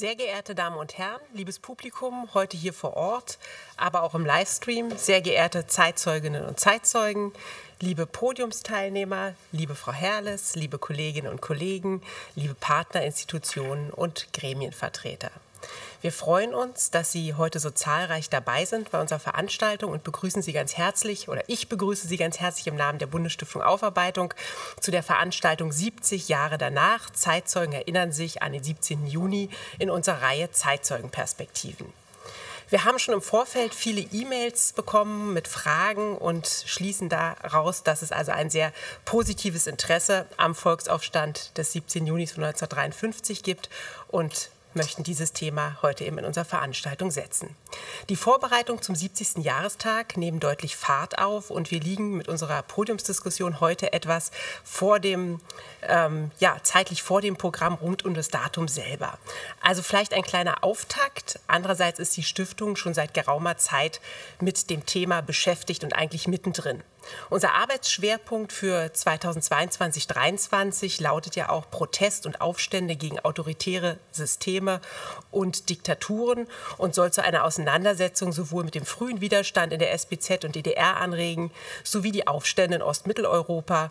Sehr geehrte Damen und Herren, liebes Publikum, heute hier vor Ort, aber auch im Livestream, sehr geehrte Zeitzeuginnen und Zeitzeugen, liebe Podiumsteilnehmer, liebe Frau Herrles, liebe Kolleginnen und Kollegen, liebe Partnerinstitutionen und Gremienvertreter. Wir freuen uns, dass Sie heute so zahlreich dabei sind bei unserer Veranstaltung und begrüßen Sie ganz herzlich oder ich begrüße Sie ganz herzlich im Namen der Bundesstiftung Aufarbeitung zu der Veranstaltung 70 Jahre danach. Zeitzeugen erinnern sich an den 17. Juni in unserer Reihe Zeitzeugenperspektiven. Wir haben schon im Vorfeld viele E-Mails bekommen mit Fragen und schließen daraus, dass es also ein sehr positives Interesse am Volksaufstand des 17. Juni 1953 gibt und möchten dieses Thema heute eben in unserer Veranstaltung setzen. Die Vorbereitung zum 70. Jahrestag nehmen deutlich Fahrt auf und wir liegen mit unserer Podiumsdiskussion heute etwas vor dem, ähm, ja, zeitlich vor dem Programm rund um das Datum selber. Also vielleicht ein kleiner Auftakt. Andererseits ist die Stiftung schon seit geraumer Zeit mit dem Thema beschäftigt und eigentlich mittendrin. Unser Arbeitsschwerpunkt für 2022-2023 lautet ja auch Protest und Aufstände gegen autoritäre Systeme und Diktaturen und soll zu einer Auseinandersetzung sowohl mit dem frühen Widerstand in der SBZ und DDR anregen, sowie die Aufstände in Ostmitteleuropa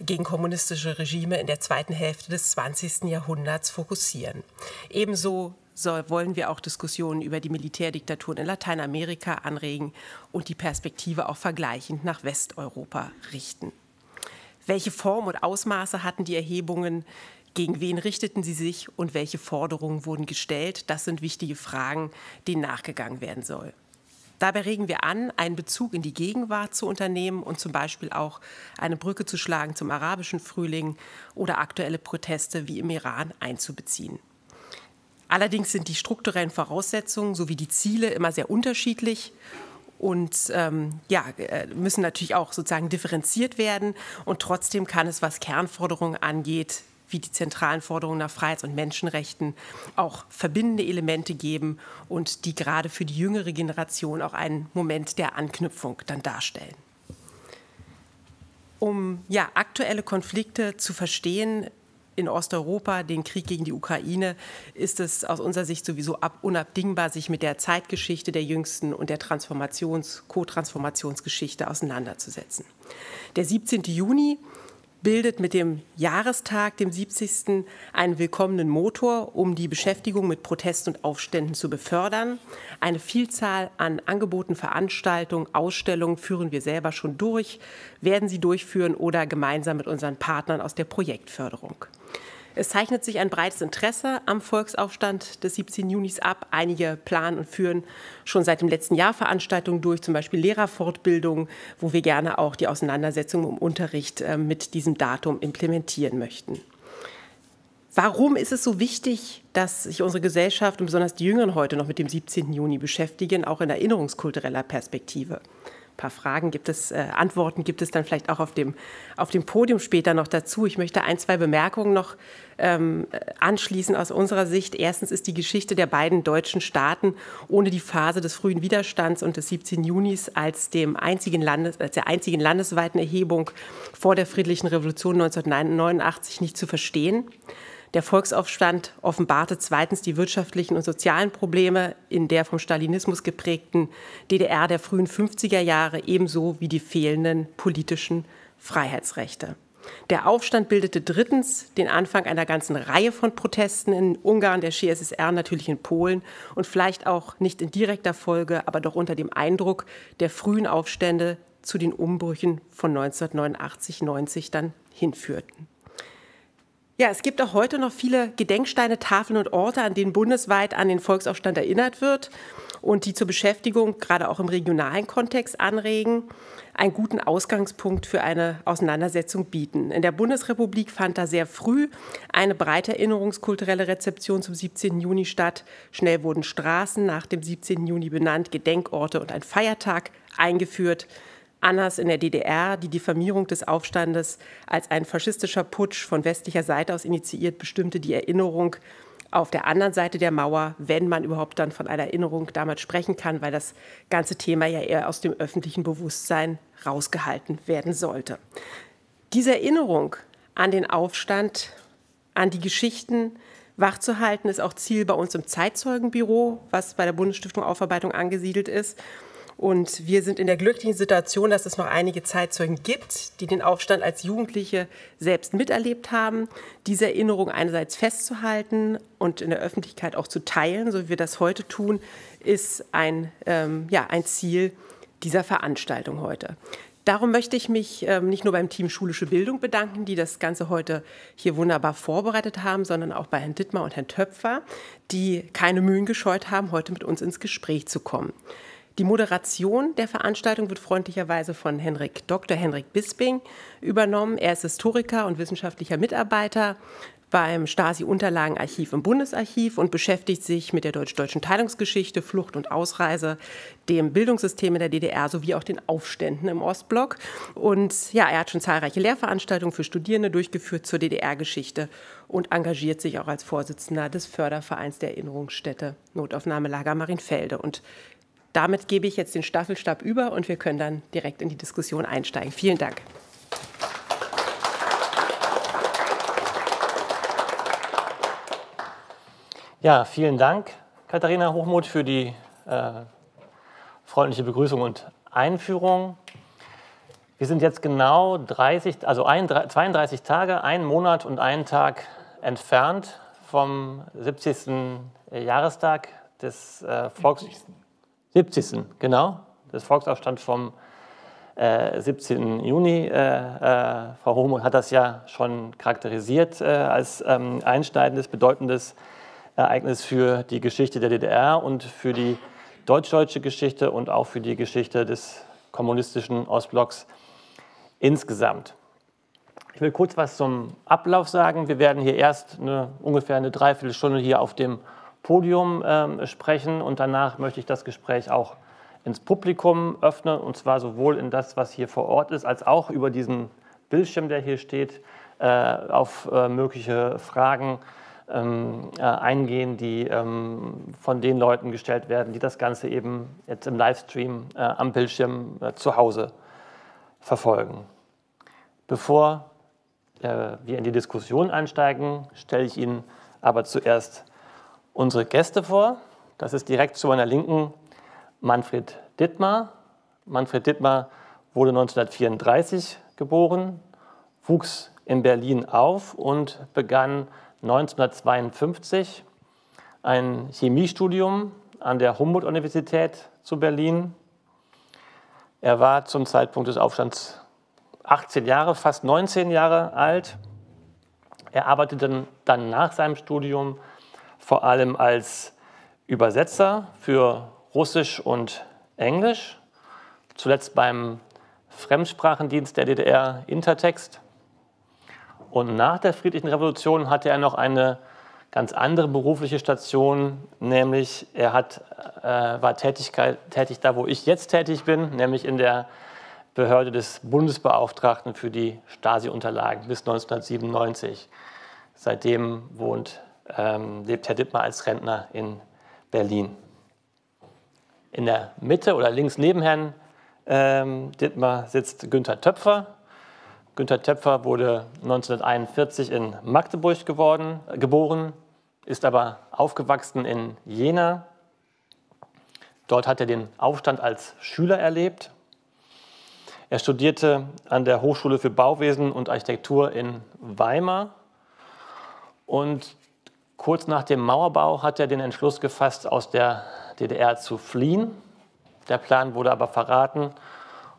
gegen kommunistische Regime in der zweiten Hälfte des 20. Jahrhunderts fokussieren. Ebenso soll, wollen wir auch Diskussionen über die Militärdiktaturen in Lateinamerika anregen und die Perspektive auch vergleichend nach Westeuropa richten. Welche Form und Ausmaße hatten die Erhebungen? Gegen wen richteten sie sich und welche Forderungen wurden gestellt? Das sind wichtige Fragen, denen nachgegangen werden soll. Dabei regen wir an, einen Bezug in die Gegenwart zu unternehmen und zum Beispiel auch eine Brücke zu schlagen zum arabischen Frühling oder aktuelle Proteste wie im Iran einzubeziehen. Allerdings sind die strukturellen Voraussetzungen sowie die Ziele immer sehr unterschiedlich und ähm, ja, äh, müssen natürlich auch sozusagen differenziert werden. Und trotzdem kann es, was Kernforderungen angeht, wie die zentralen Forderungen nach Freiheits- und Menschenrechten, auch verbindende Elemente geben und die gerade für die jüngere Generation auch einen Moment der Anknüpfung dann darstellen. Um ja, aktuelle Konflikte zu verstehen, in Osteuropa, den Krieg gegen die Ukraine, ist es aus unserer Sicht sowieso unabdingbar, sich mit der Zeitgeschichte der jüngsten und der Transformations-, Co-Transformationsgeschichte auseinanderzusetzen. Der 17. Juni bildet mit dem Jahrestag, dem 70. einen willkommenen Motor, um die Beschäftigung mit Protesten und Aufständen zu befördern. Eine Vielzahl an Angeboten, Veranstaltungen, Ausstellungen führen wir selber schon durch, werden sie durchführen oder gemeinsam mit unseren Partnern aus der Projektförderung. Es zeichnet sich ein breites Interesse am Volksaufstand des 17. Junis ab. Einige planen und führen schon seit dem letzten Jahr Veranstaltungen durch, zum Beispiel Lehrerfortbildungen, wo wir gerne auch die Auseinandersetzung im Unterricht äh, mit diesem Datum implementieren möchten. Warum ist es so wichtig, dass sich unsere Gesellschaft und besonders die Jüngeren heute noch mit dem 17. Juni beschäftigen, auch in erinnerungskultureller Perspektive? Paar Fragen gibt es, äh, Antworten gibt es dann vielleicht auch auf dem, auf dem Podium später noch dazu. Ich möchte ein, zwei Bemerkungen noch ähm, anschließen aus unserer Sicht. Erstens ist die Geschichte der beiden deutschen Staaten ohne die Phase des frühen Widerstands und des 17. Junis als, dem einzigen Landes, als der einzigen landesweiten Erhebung vor der friedlichen Revolution 1989 nicht zu verstehen. Der Volksaufstand offenbarte zweitens die wirtschaftlichen und sozialen Probleme in der vom Stalinismus geprägten DDR der frühen 50er Jahre ebenso wie die fehlenden politischen Freiheitsrechte. Der Aufstand bildete drittens den Anfang einer ganzen Reihe von Protesten in Ungarn, der CSSR, natürlich in Polen und vielleicht auch nicht in direkter Folge, aber doch unter dem Eindruck der frühen Aufstände zu den Umbrüchen von 1989-90 dann hinführten. Ja, es gibt auch heute noch viele Gedenksteine, Tafeln und Orte, an denen bundesweit an den Volksaufstand erinnert wird und die zur Beschäftigung, gerade auch im regionalen Kontext, anregen, einen guten Ausgangspunkt für eine Auseinandersetzung bieten. In der Bundesrepublik fand da sehr früh eine breite erinnerungskulturelle Rezeption zum 17. Juni statt. Schnell wurden Straßen nach dem 17. Juni benannt, Gedenkorte und ein Feiertag eingeführt. Anders in der DDR, die Diffamierung des Aufstandes als ein faschistischer Putsch von westlicher Seite aus initiiert, bestimmte die Erinnerung auf der anderen Seite der Mauer, wenn man überhaupt dann von einer Erinnerung damals sprechen kann, weil das ganze Thema ja eher aus dem öffentlichen Bewusstsein rausgehalten werden sollte. Diese Erinnerung an den Aufstand, an die Geschichten wachzuhalten, ist auch Ziel bei uns im Zeitzeugenbüro, was bei der Bundesstiftung Aufarbeitung angesiedelt ist. Und wir sind in der glücklichen Situation, dass es noch einige Zeitzeugen gibt, die den Aufstand als Jugendliche selbst miterlebt haben. Diese Erinnerung einerseits festzuhalten und in der Öffentlichkeit auch zu teilen, so wie wir das heute tun, ist ein, ähm, ja, ein Ziel dieser Veranstaltung heute. Darum möchte ich mich ähm, nicht nur beim Team Schulische Bildung bedanken, die das Ganze heute hier wunderbar vorbereitet haben, sondern auch bei Herrn Dittmar und Herrn Töpfer, die keine Mühen gescheut haben, heute mit uns ins Gespräch zu kommen. Die Moderation der Veranstaltung wird freundlicherweise von Henrik, Dr. Henrik Bisping übernommen. Er ist Historiker und wissenschaftlicher Mitarbeiter beim Stasi-Unterlagenarchiv im Bundesarchiv und beschäftigt sich mit der deutsch-deutschen Teilungsgeschichte, Flucht und Ausreise, dem Bildungssystem in der DDR sowie auch den Aufständen im Ostblock. Und ja, er hat schon zahlreiche Lehrveranstaltungen für Studierende durchgeführt zur DDR-Geschichte und engagiert sich auch als Vorsitzender des Fördervereins der Erinnerungsstätte Notaufnahmelager Marienfelde. Und damit gebe ich jetzt den Staffelstab über und wir können dann direkt in die Diskussion einsteigen. Vielen Dank. Ja, vielen Dank, Katharina Hochmuth, für die äh, freundliche Begrüßung und Einführung. Wir sind jetzt genau 30, also ein, 32 Tage, einen Monat und einen Tag entfernt vom 70. Jahrestag des äh, Volks. 70. 70. genau, des Volksaufstands vom äh, 17. Juni. Äh, äh, Frau Hohmann hat das ja schon charakterisiert äh, als ähm, einschneidendes, bedeutendes Ereignis für die Geschichte der DDR und für die deutsch-deutsche Geschichte und auch für die Geschichte des kommunistischen Ostblocks insgesamt. Ich will kurz was zum Ablauf sagen. Wir werden hier erst eine, ungefähr eine Dreiviertelstunde hier auf dem Podium äh, sprechen und danach möchte ich das Gespräch auch ins Publikum öffnen und zwar sowohl in das, was hier vor Ort ist, als auch über diesen Bildschirm, der hier steht, äh, auf äh, mögliche Fragen ähm, äh, eingehen, die ähm, von den Leuten gestellt werden, die das Ganze eben jetzt im Livestream äh, am Bildschirm äh, zu Hause verfolgen. Bevor wir in die Diskussion einsteigen, stelle ich Ihnen aber zuerst unsere Gäste vor. Das ist direkt zu meiner Linken Manfred Dittmar. Manfred Dittmar wurde 1934 geboren, wuchs in Berlin auf und begann 1952 ein Chemiestudium an der Humboldt-Universität zu Berlin. Er war zum Zeitpunkt des Aufstands 18 Jahre, fast 19 Jahre alt. Er arbeitete dann nach seinem Studium vor allem als Übersetzer für Russisch und Englisch, zuletzt beim Fremdsprachendienst der DDR Intertext. Und nach der Friedlichen Revolution hatte er noch eine ganz andere berufliche Station, nämlich er hat, äh, war Tätigkeit, tätig da, wo ich jetzt tätig bin, nämlich in der Behörde des Bundesbeauftragten für die Stasi-Unterlagen bis 1997. Seitdem wohnt ähm, lebt Herr Dittmar als Rentner in Berlin. In der Mitte oder links neben Herrn ähm, Dittmar sitzt Günther Töpfer. Günther Töpfer wurde 1941 in Magdeburg geworden, äh, geboren, ist aber aufgewachsen in Jena. Dort hat er den Aufstand als Schüler erlebt. Er studierte an der Hochschule für Bauwesen und Architektur in Weimar und Kurz nach dem Mauerbau hat er den Entschluss gefasst, aus der DDR zu fliehen. Der Plan wurde aber verraten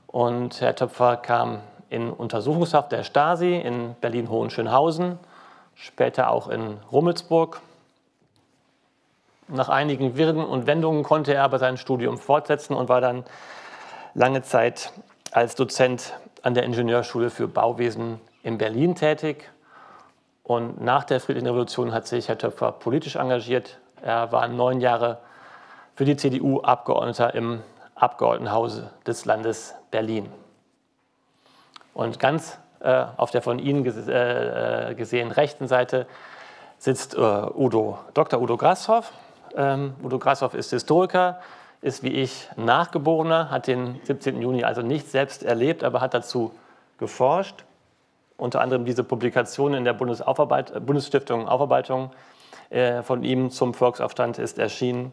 und Herr Töpfer kam in Untersuchungshaft der Stasi in Berlin-Hohenschönhausen, später auch in Rummelsburg. Nach einigen Wirren und Wendungen konnte er aber sein Studium fortsetzen und war dann lange Zeit als Dozent an der Ingenieurschule für Bauwesen in Berlin tätig. Und nach der Friedlichen Revolution hat sich Herr Töpfer politisch engagiert. Er war neun Jahre für die CDU Abgeordneter im Abgeordnetenhaus des Landes Berlin. Und ganz äh, auf der von Ihnen ges äh, gesehenen rechten Seite sitzt äh, Udo, Dr. Udo Grashoff. Ähm, Udo Grashoff ist Historiker, ist wie ich Nachgeborener, hat den 17. Juni also nicht selbst erlebt, aber hat dazu geforscht unter anderem diese Publikation in der Bundesaufarbeit Bundesstiftung Aufarbeitung äh, von ihm zum Volksaufstand ist erschienen.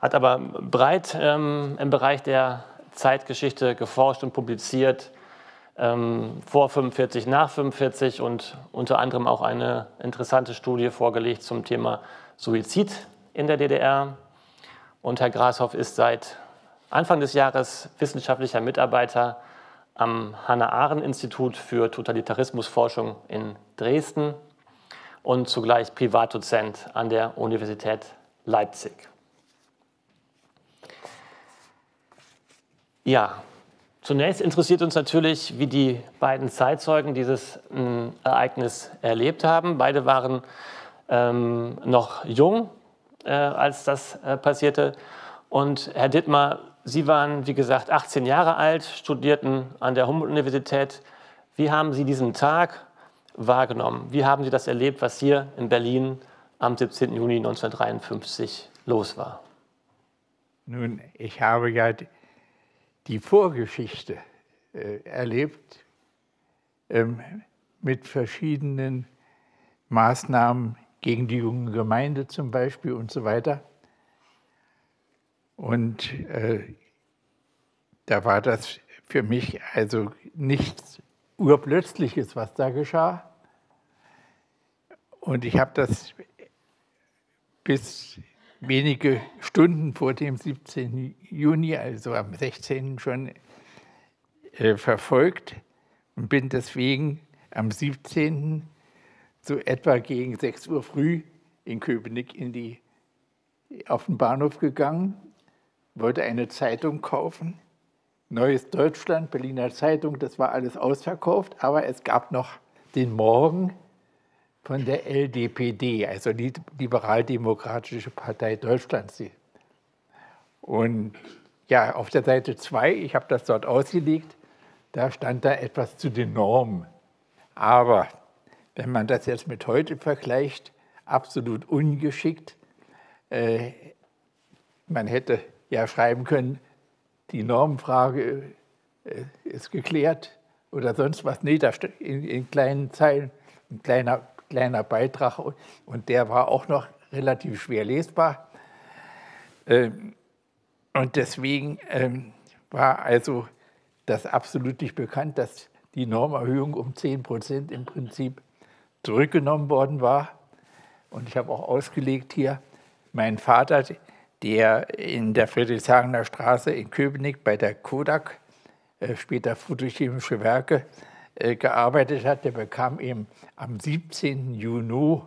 Hat aber breit ähm, im Bereich der Zeitgeschichte geforscht und publiziert, ähm, vor 45, nach 45 und unter anderem auch eine interessante Studie vorgelegt zum Thema Suizid in der DDR. Und Herr Grashoff ist seit Anfang des Jahres wissenschaftlicher Mitarbeiter am Hannah-Arendt-Institut für Totalitarismusforschung in Dresden und zugleich Privatdozent an der Universität Leipzig. Ja, zunächst interessiert uns natürlich, wie die beiden Zeitzeugen dieses äh, Ereignis erlebt haben. Beide waren ähm, noch jung, äh, als das äh, passierte. Und Herr Dittmar, Sie waren, wie gesagt, 18 Jahre alt, studierten an der Humboldt-Universität. Wie haben Sie diesen Tag wahrgenommen? Wie haben Sie das erlebt, was hier in Berlin am 17. Juni 1953 los war? Nun, ich habe ja die Vorgeschichte äh, erlebt ähm, mit verschiedenen Maßnahmen gegen die junge Gemeinde zum Beispiel und so weiter. Und äh, da war das für mich also nichts Urplötzliches, was da geschah. Und ich habe das bis wenige Stunden vor dem 17. Juni, also am 16. schon äh, verfolgt und bin deswegen am 17. so etwa gegen 6 Uhr früh in Köpenick in die, auf den Bahnhof gegangen, wollte eine Zeitung kaufen. Neues Deutschland, Berliner Zeitung, das war alles ausverkauft, aber es gab noch den Morgen von der LDPD, also die Liberaldemokratische Partei Deutschlands. Und ja, auf der Seite 2, ich habe das dort ausgelegt, da stand da etwas zu den Normen. Aber wenn man das jetzt mit heute vergleicht, absolut ungeschickt. Äh, man hätte ja schreiben können, die Normenfrage äh, ist geklärt oder sonst was. Nee, da in, in kleinen Zeilen ein kleiner kleiner Beitrag und der war auch noch relativ schwer lesbar. Ähm, und deswegen ähm, war also das absolut nicht bekannt, dass die Normerhöhung um 10 Prozent im Prinzip zurückgenommen worden war. Und ich habe auch ausgelegt hier, mein Vater, der in der Friedrichshagener Straße in Köpenick bei der Kodak, äh, später Fotochemische Werke, äh, gearbeitet hat, der bekam eben am 17. Juni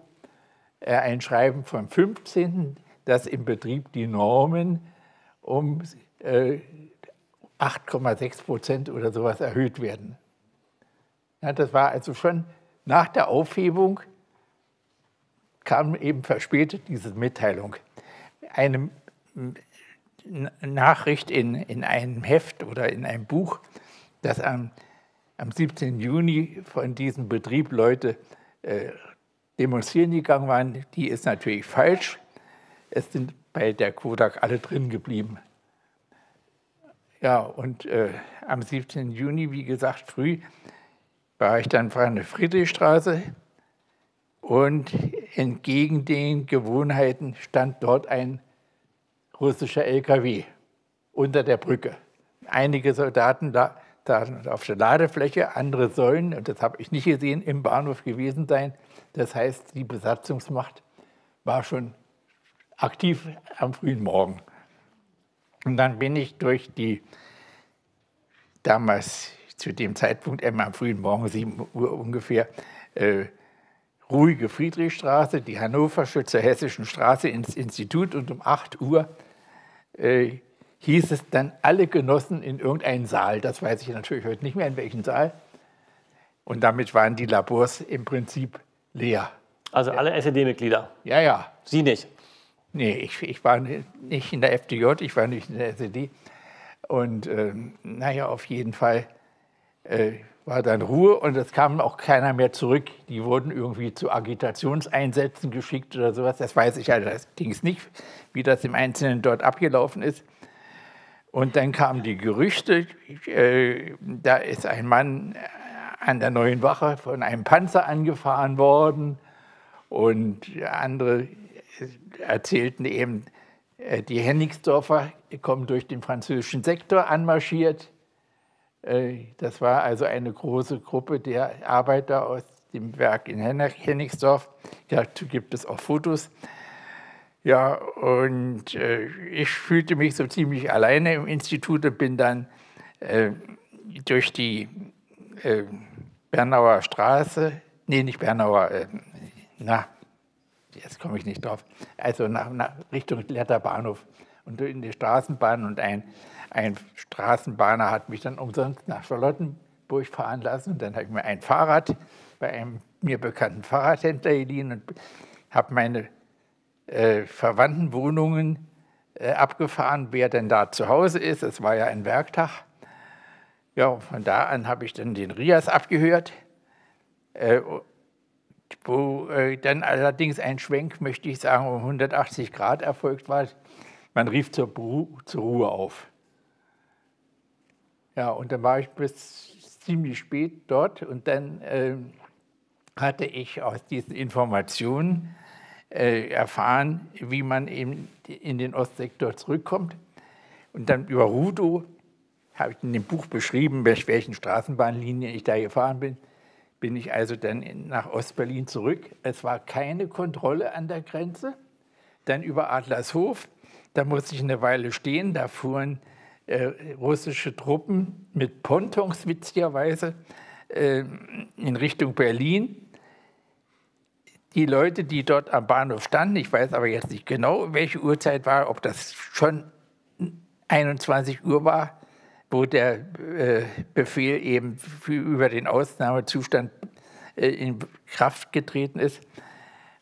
äh, ein Schreiben vom 15., dass im Betrieb die Normen um 8,6 äh, Prozent oder sowas erhöht werden. Ja, das war also schon nach der Aufhebung, kam eben verspätet diese Mitteilung. Eine Nachricht in, in einem Heft oder in einem Buch, das am am 17. Juni von diesem Betrieb Leute äh, demonstrieren gegangen waren, die ist natürlich falsch. Es sind bei der Kodak alle drin geblieben. Ja, und äh, am 17. Juni, wie gesagt, früh war ich dann von der Friedrichstraße und entgegen den Gewohnheiten stand dort ein russischer LKW unter der Brücke. Einige Soldaten da da auf der Ladefläche, andere sollen, und das habe ich nicht gesehen, im Bahnhof gewesen sein. Das heißt, die Besatzungsmacht war schon aktiv am frühen Morgen. Und dann bin ich durch die damals zu dem Zeitpunkt immer am frühen Morgen, 7 Uhr ungefähr, äh, ruhige Friedrichstraße, die Hannoversche zur Hessischen Straße ins Institut und um 8 Uhr äh, hieß es dann alle Genossen in irgendeinen Saal. Das weiß ich natürlich heute nicht mehr, in welchen Saal. Und damit waren die Labors im Prinzip leer. Also alle SED-Mitglieder? Ja, ja. Sie nicht? Nee, ich, ich war nicht in der FDJ, ich war nicht in der SED. Und äh, naja, auf jeden Fall äh, war dann Ruhe und es kam auch keiner mehr zurück. Die wurden irgendwie zu Agitationseinsätzen geschickt oder sowas. Das weiß ich allerdings nicht, wie das im Einzelnen dort abgelaufen ist. Und dann kamen die Gerüchte, äh, da ist ein Mann an der neuen Wache von einem Panzer angefahren worden Und andere erzählten eben, äh, die Hennigsdorfer kommen durch den französischen Sektor anmarschiert. Äh, das war also eine große Gruppe der Arbeiter aus dem Werk in Hennigsdorf. Dazu gibt es auch Fotos. Ja, und äh, ich fühlte mich so ziemlich alleine im Institut und bin dann äh, durch die äh, Bernauer Straße, nee, nicht Bernauer, äh, na, jetzt komme ich nicht drauf, also nach, nach Richtung Letter Bahnhof und in die Straßenbahn und ein, ein Straßenbahner hat mich dann umsonst nach Charlottenburg fahren lassen und dann habe ich mir ein Fahrrad bei einem mir bekannten Fahrradhändler geliehen und habe meine äh, Verwandtenwohnungen äh, abgefahren, wer denn da zu Hause ist. Es war ja ein Werktag. Ja, von da an habe ich dann den Rias abgehört, äh, wo äh, dann allerdings ein Schwenk, möchte ich sagen, um 180 Grad erfolgt war. Man rief zur, zur Ruhe auf. Ja, und dann war ich bis ziemlich spät dort und dann äh, hatte ich aus diesen Informationen äh, erfahren, wie man eben in den Ostsektor zurückkommt. Und dann über Rudo habe ich in dem Buch beschrieben, welch, welchen Straßenbahnlinien ich da gefahren bin. Bin ich also dann nach Ostberlin zurück. Es war keine Kontrolle an der Grenze. Dann über Adlershof, da musste ich eine Weile stehen. Da fuhren äh, russische Truppen mit Pontons witzigerweise äh, in Richtung Berlin die Leute, die dort am Bahnhof standen, ich weiß aber jetzt nicht genau, welche Uhrzeit war, ob das schon 21 Uhr war, wo der äh, Befehl eben für, über den Ausnahmezustand äh, in Kraft getreten ist.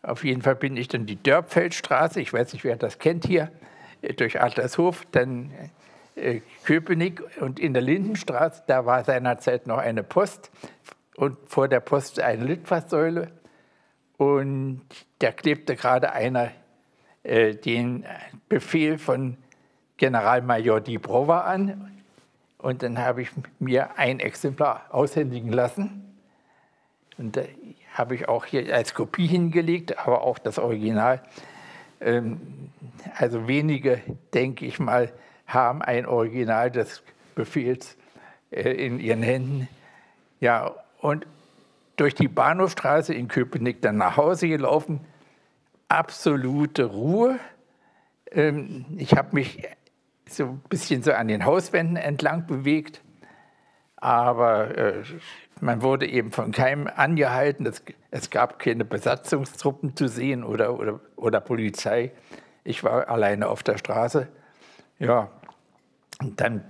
Auf jeden Fall bin ich dann die Dörpfeldstraße, ich weiß nicht, wer das kennt hier, äh, durch Adlershof, dann Köpenick und in der Lindenstraße, da war seinerzeit noch eine Post und vor der Post eine Litfaßsäule und da klebte gerade einer äh, den Befehl von Generalmajor Dibrova an. Und dann habe ich mir ein Exemplar aushändigen lassen. Und da habe ich auch hier als Kopie hingelegt, aber auch das Original. Ähm, also wenige, denke ich mal, haben ein Original des Befehls äh, in ihren Händen. Ja, und durch die Bahnhofstraße in Köpenick dann nach Hause gelaufen. Absolute Ruhe. Ähm, ich habe mich so ein bisschen so an den Hauswänden entlang bewegt, aber äh, man wurde eben von keinem angehalten. Es, es, gab keine Besatzungstruppen zu sehen oder, oder, oder Polizei. Ich war alleine auf der Straße. Ja, und dann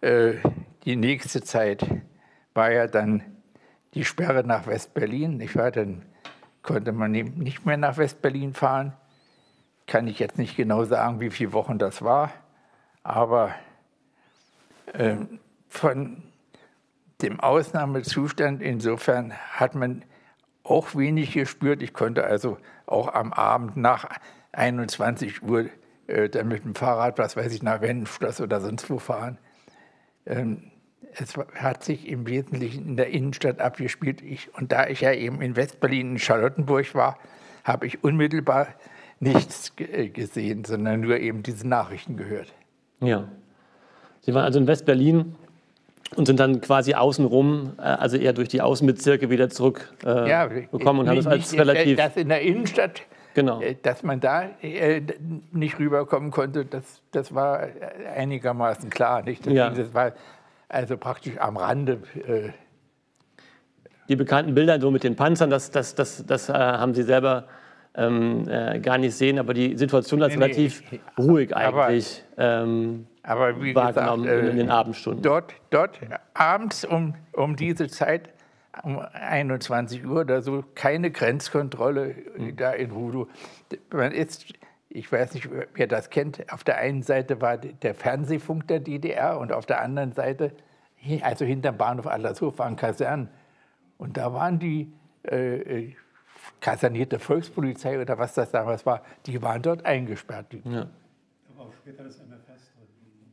äh, die nächste Zeit war ja dann die Sperre nach West-Berlin. Dann konnte man nicht mehr nach West-Berlin fahren. Kann ich jetzt nicht genau sagen, wie viele Wochen das war, aber äh, von dem Ausnahmezustand insofern hat man auch wenig gespürt. Ich konnte also auch am Abend nach 21 Uhr dann mit dem Fahrrad, was weiß ich, nach Wendenschloss oder sonst wo fahren. Ähm, es hat sich im Wesentlichen in der Innenstadt abgespielt. Ich, und da ich ja eben in Westberlin in Charlottenburg war, habe ich unmittelbar nichts äh, gesehen, sondern nur eben diese Nachrichten gehört. Ja. Sie waren also in Westberlin und sind dann quasi außenrum, äh, also eher durch die Außenbezirke wieder zurückgekommen äh, ja, und haben es als relativ. Das in der Innenstadt, genau. dass man da nicht rüberkommen konnte, das, das war einigermaßen klar. Nicht? Das, ja. das war also praktisch am Rande. Äh die bekannten Bilder so mit den Panzern, das, das, das, das äh, haben Sie selber ähm, äh, gar nicht sehen, aber die Situation nee, relativ nee, ruhig eigentlich aber, ähm, aber wie wahrgenommen gesagt, in, in, den äh, Abendstunden. Dort, dort abends um, um diese Zeit, um 21 Uhr oder so, keine Grenzkontrolle mhm. da in Rudo. Man ist ich weiß nicht, wer das kennt, auf der einen Seite war der Fernsehfunk der DDR und auf der anderen Seite, also hinterm Bahnhof Adlershof, waren Kasernen. Und da waren die äh, äh, kasernierte Volkspolizei oder was das damals war, die waren dort eingesperrt. Ja. Da war auch später das MFS drin,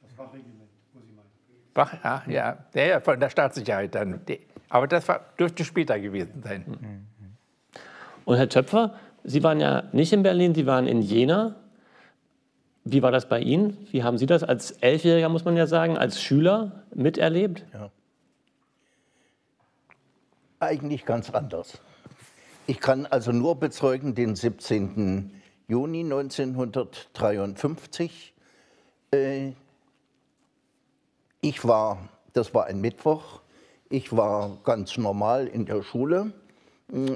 das Wachregiment, wo Sie meinen. Wach, ah, ja, ja, von der Staatssicherheit dann. Aber das war, dürfte später gewesen sein. Und Herr Töpfer, Sie waren ja nicht in Berlin, Sie waren in Jena. Wie war das bei Ihnen? Wie haben Sie das als Elfjähriger, muss man ja sagen, als Schüler miterlebt? Ja. Eigentlich ganz anders. Ich kann also nur bezeugen, den 17. Juni 1953. Äh, ich war, das war ein Mittwoch, ich war ganz normal in der Schule.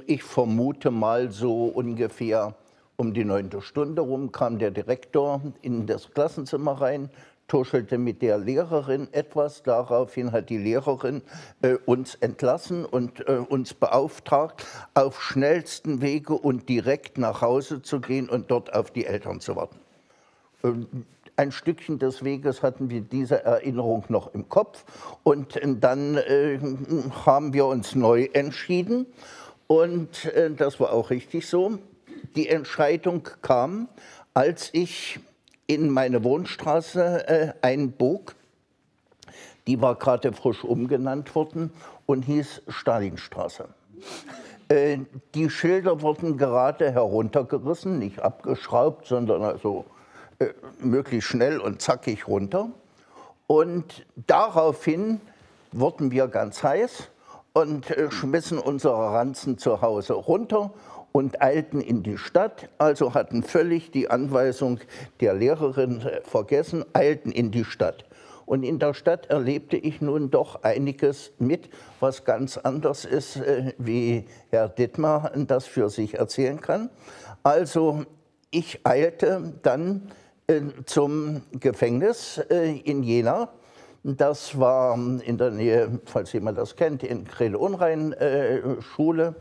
Ich vermute mal so ungefähr um die neunte Stunde rum kam der Direktor in das Klassenzimmer rein, tuschelte mit der Lehrerin etwas. Daraufhin hat die Lehrerin äh, uns entlassen und äh, uns beauftragt, auf schnellsten Wege und direkt nach Hause zu gehen und dort auf die Eltern zu warten. Ähm, ein Stückchen des Weges hatten wir diese Erinnerung noch im Kopf und dann äh, haben wir uns neu entschieden und äh, das war auch richtig so die Entscheidung kam, als ich in meine Wohnstraße äh, einbog. Die war gerade frisch umgenannt worden und hieß Stalinstraße. Äh, die Schilder wurden gerade heruntergerissen, nicht abgeschraubt, sondern also äh, möglichst schnell und zackig runter. Und daraufhin wurden wir ganz heiß und äh, schmissen unsere Ranzen zu Hause runter und eilten in die Stadt, also hatten völlig die Anweisung der Lehrerin äh, vergessen, eilten in die Stadt. Und in der Stadt erlebte ich nun doch einiges mit, was ganz anders ist, äh, wie Herr Dittmar das für sich erzählen kann. Also ich eilte dann äh, zum Gefängnis in Jena das war in der Nähe, falls jemand das kennt, in Krede-Unrein-Schule. Äh,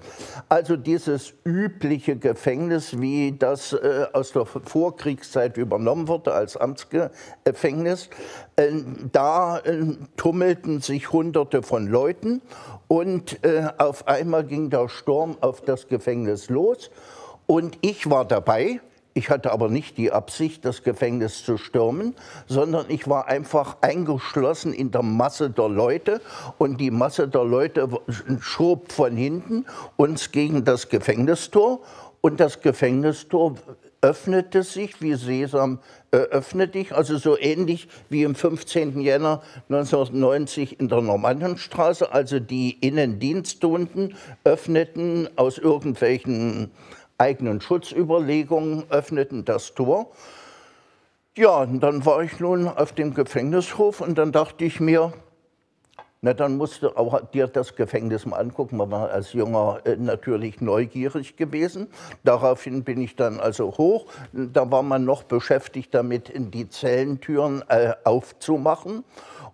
also dieses übliche Gefängnis, wie das äh, aus der Vorkriegszeit übernommen wurde als Amtsgefängnis. Äh, da äh, tummelten sich Hunderte von Leuten und äh, auf einmal ging der Sturm auf das Gefängnis los. Und ich war dabei ich hatte aber nicht die Absicht, das Gefängnis zu stürmen, sondern ich war einfach eingeschlossen in der Masse der Leute und die Masse der Leute schob von hinten uns gegen das Gefängnistor und das Gefängnistor öffnete sich wie Sesam äh, öffne dich, also so ähnlich wie im 15. Jänner 1990 in der Normandenstraße, also die Innendiensthunden öffneten aus irgendwelchen eigenen Schutzüberlegungen öffneten das Tor. Ja, und dann war ich nun auf dem Gefängnishof und dann dachte ich mir, na, dann musst du auch dir das Gefängnis mal angucken. Man war als Junger äh, natürlich neugierig gewesen. Daraufhin bin ich dann also hoch. Da war man noch beschäftigt damit, die Zellentüren äh, aufzumachen.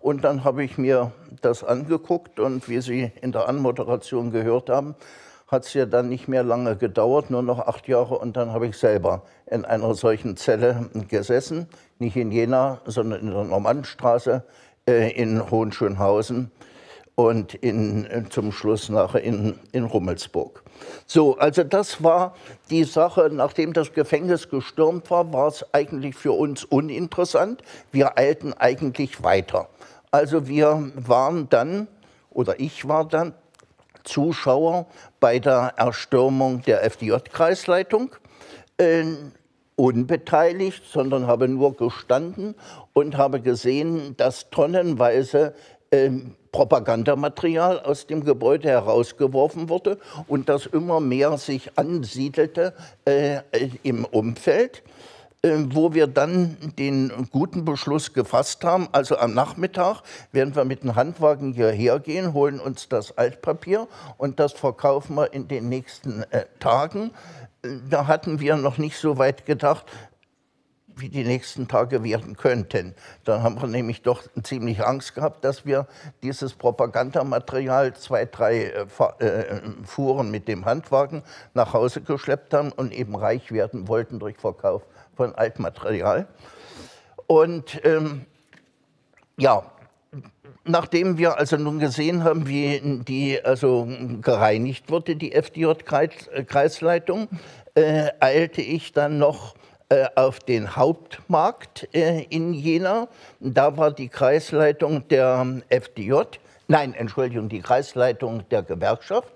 Und dann habe ich mir das angeguckt und wie Sie in der Anmoderation gehört haben, hat es ja dann nicht mehr lange gedauert, nur noch acht Jahre. Und dann habe ich selber in einer solchen Zelle gesessen, nicht in Jena, sondern in der Normannstraße äh, in Hohenschönhausen und in, äh, zum Schluss nachher in, in Rummelsburg. So, also das war die Sache, nachdem das Gefängnis gestürmt war, war es eigentlich für uns uninteressant. Wir eilten eigentlich weiter. Also wir waren dann, oder ich war dann Zuschauer bei der Erstürmung der FDJ-Kreisleitung. Äh, unbeteiligt, sondern habe nur gestanden und habe gesehen, dass tonnenweise äh, Propagandamaterial aus dem Gebäude herausgeworfen wurde und das immer mehr sich ansiedelte äh, im Umfeld. Ähm, wo wir dann den guten Beschluss gefasst haben. Also am Nachmittag werden wir mit dem Handwagen hierher gehen, holen uns das Altpapier und das verkaufen wir in den nächsten äh, Tagen. Da hatten wir noch nicht so weit gedacht, wie die nächsten Tage werden könnten. Dann haben wir nämlich doch ziemlich Angst gehabt, dass wir dieses Propagandamaterial zwei, drei äh, äh, Fuhren mit dem Handwagen nach Hause geschleppt haben und eben reich werden wollten durch Verkauf von Altmaterial. Und ähm, ja, nachdem wir also nun gesehen haben, wie die also gereinigt wurde, die FDJ-Kreisleitung, äh, eilte ich dann noch äh, auf den Hauptmarkt äh, in Jena. Da war die Kreisleitung der FDJ, nein, Entschuldigung, die Kreisleitung der Gewerkschaft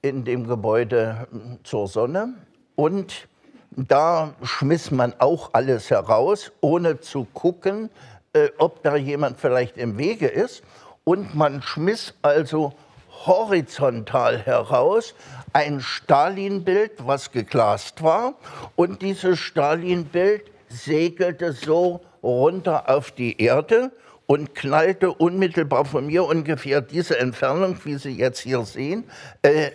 in dem Gebäude zur Sonne. Und da schmiss man auch alles heraus, ohne zu gucken, äh, ob da jemand vielleicht im Wege ist. Und man schmiss also horizontal heraus ein Stalin-Bild, was geglast war. Und dieses Stalin-Bild segelte so runter auf die Erde und knallte unmittelbar von mir ungefähr diese Entfernung, wie Sie jetzt hier sehen, äh,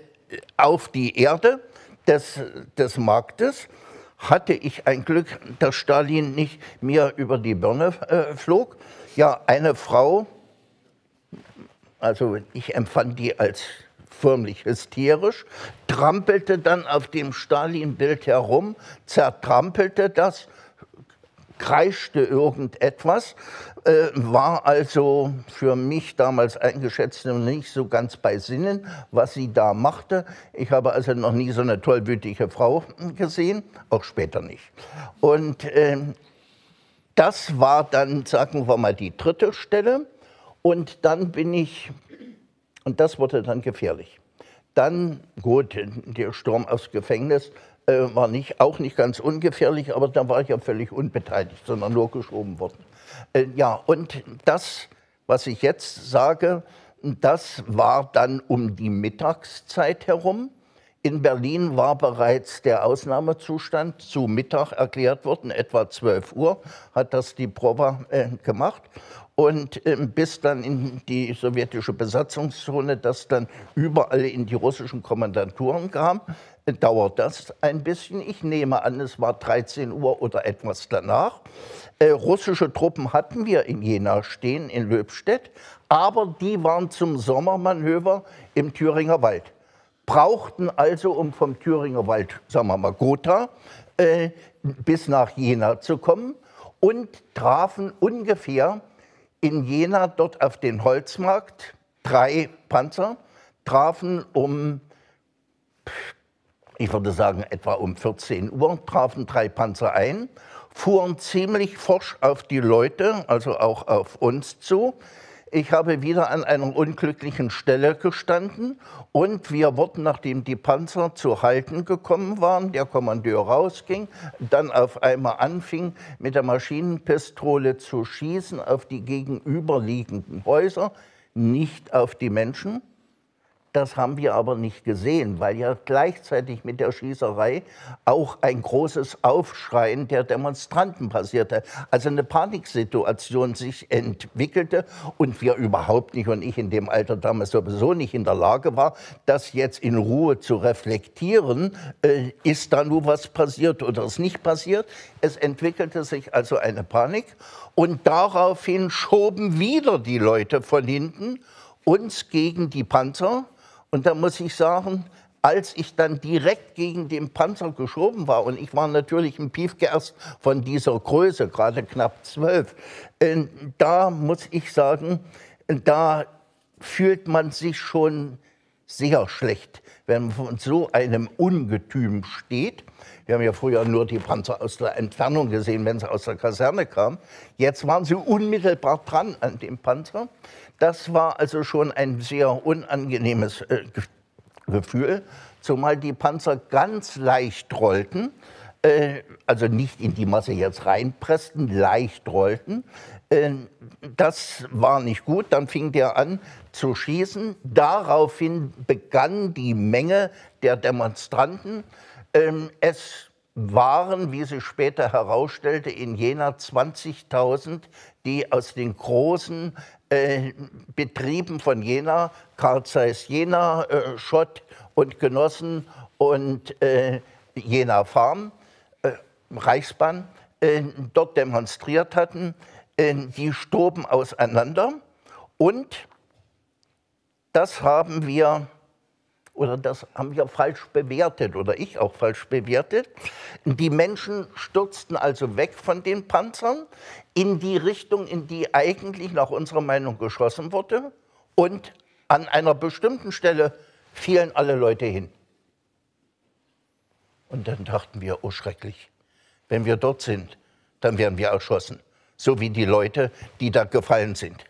auf die Erde des, des Marktes. Hatte ich ein Glück, dass Stalin nicht mir über die Birne äh, flog. Ja, eine Frau, also ich empfand die als förmlich hysterisch, trampelte dann auf dem Stalin-Bild herum, zertrampelte das, kreischte irgendetwas, äh, war also für mich damals eingeschätzt nicht so ganz bei Sinnen, was sie da machte. Ich habe also noch nie so eine tollwütige Frau gesehen, auch später nicht. Und äh, das war dann, sagen wir mal, die dritte Stelle. Und dann bin ich, und das wurde dann gefährlich. Dann, gut, der Sturm aufs Gefängnis war nicht, auch nicht ganz ungefährlich, aber da war ich ja völlig unbeteiligt, sondern nur geschoben worden. Äh, ja, und das, was ich jetzt sage, das war dann um die Mittagszeit herum. In Berlin war bereits der Ausnahmezustand zu Mittag erklärt worden, etwa 12 Uhr hat das die Prova äh, gemacht. Und äh, bis dann in die sowjetische Besatzungszone, das dann überall in die russischen Kommandanturen kam, äh, dauert das ein bisschen. Ich nehme an, es war 13 Uhr oder etwas danach. Äh, russische Truppen hatten wir in Jena stehen, in Löbstedt, aber die waren zum Sommermanöver im Thüringer Wald brauchten also, um vom Thüringer Wald, sagen wir mal Gotha, äh, bis nach Jena zu kommen und trafen ungefähr in Jena dort auf den Holzmarkt drei Panzer, trafen um, ich würde sagen etwa um 14 Uhr, trafen drei Panzer ein, fuhren ziemlich forsch auf die Leute, also auch auf uns zu. Ich habe wieder an einer unglücklichen Stelle gestanden und wir wurden, nachdem die Panzer zu halten gekommen waren, der Kommandeur rausging, dann auf einmal anfing, mit der Maschinenpistole zu schießen auf die gegenüberliegenden Häuser, nicht auf die Menschen. Das haben wir aber nicht gesehen, weil ja gleichzeitig mit der Schießerei auch ein großes Aufschreien der Demonstranten passierte. Also eine Paniksituation sich entwickelte und wir überhaupt nicht, und ich in dem Alter damals sowieso nicht in der Lage war, das jetzt in Ruhe zu reflektieren, äh, ist da nur was passiert oder ist nicht passiert. Es entwickelte sich also eine Panik und daraufhin schoben wieder die Leute von hinten uns gegen die Panzer und da muss ich sagen, als ich dann direkt gegen den Panzer geschoben war, und ich war natürlich ein Piefke von dieser Größe, gerade knapp zwölf, äh, da muss ich sagen, da fühlt man sich schon sehr schlecht, wenn man von so einem Ungetüm steht. Wir haben ja früher nur die Panzer aus der Entfernung gesehen, wenn sie aus der Kaserne kamen. Jetzt waren sie unmittelbar dran an dem Panzer. Das war also schon ein sehr unangenehmes äh, Gefühl, zumal die Panzer ganz leicht rollten, äh, also nicht in die Masse jetzt reinpressten, leicht rollten. Äh, das war nicht gut. Dann fing der an zu schießen. Daraufhin begann die Menge der Demonstranten. Ähm, es waren, wie sich später herausstellte, in Jena 20.000, die aus den großen äh, Betrieben von Jena, Karl Zeiss Jena, äh, Schott und Genossen und äh, Jena Farm, äh, Reichsbahn, äh, dort demonstriert hatten, die stoben auseinander. Und das haben wir oder das haben wir falsch bewertet oder ich auch falsch bewertet. Die Menschen stürzten also weg von den Panzern in die Richtung, in die eigentlich nach unserer Meinung geschossen wurde und an einer bestimmten Stelle fielen alle Leute hin. Und dann dachten wir, oh schrecklich, wenn wir dort sind, dann werden wir erschossen, so wie die Leute, die da gefallen sind.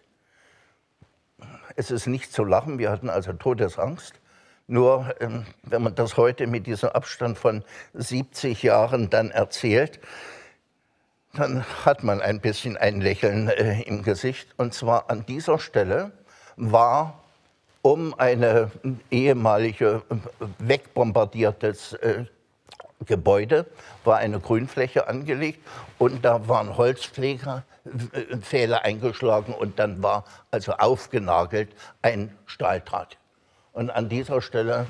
Es ist nicht zu lachen, wir hatten also Todesangst. Nur ähm, wenn man das heute mit diesem Abstand von 70 Jahren dann erzählt, dann hat man ein bisschen ein Lächeln äh, im Gesicht. Und zwar an dieser Stelle war um eine ehemalige äh, wegbombardiertes äh, Gebäude war eine Grünfläche angelegt und da waren Holzpfleger, äh, Pfähle eingeschlagen und dann war also aufgenagelt ein Stahldraht. Und an dieser Stelle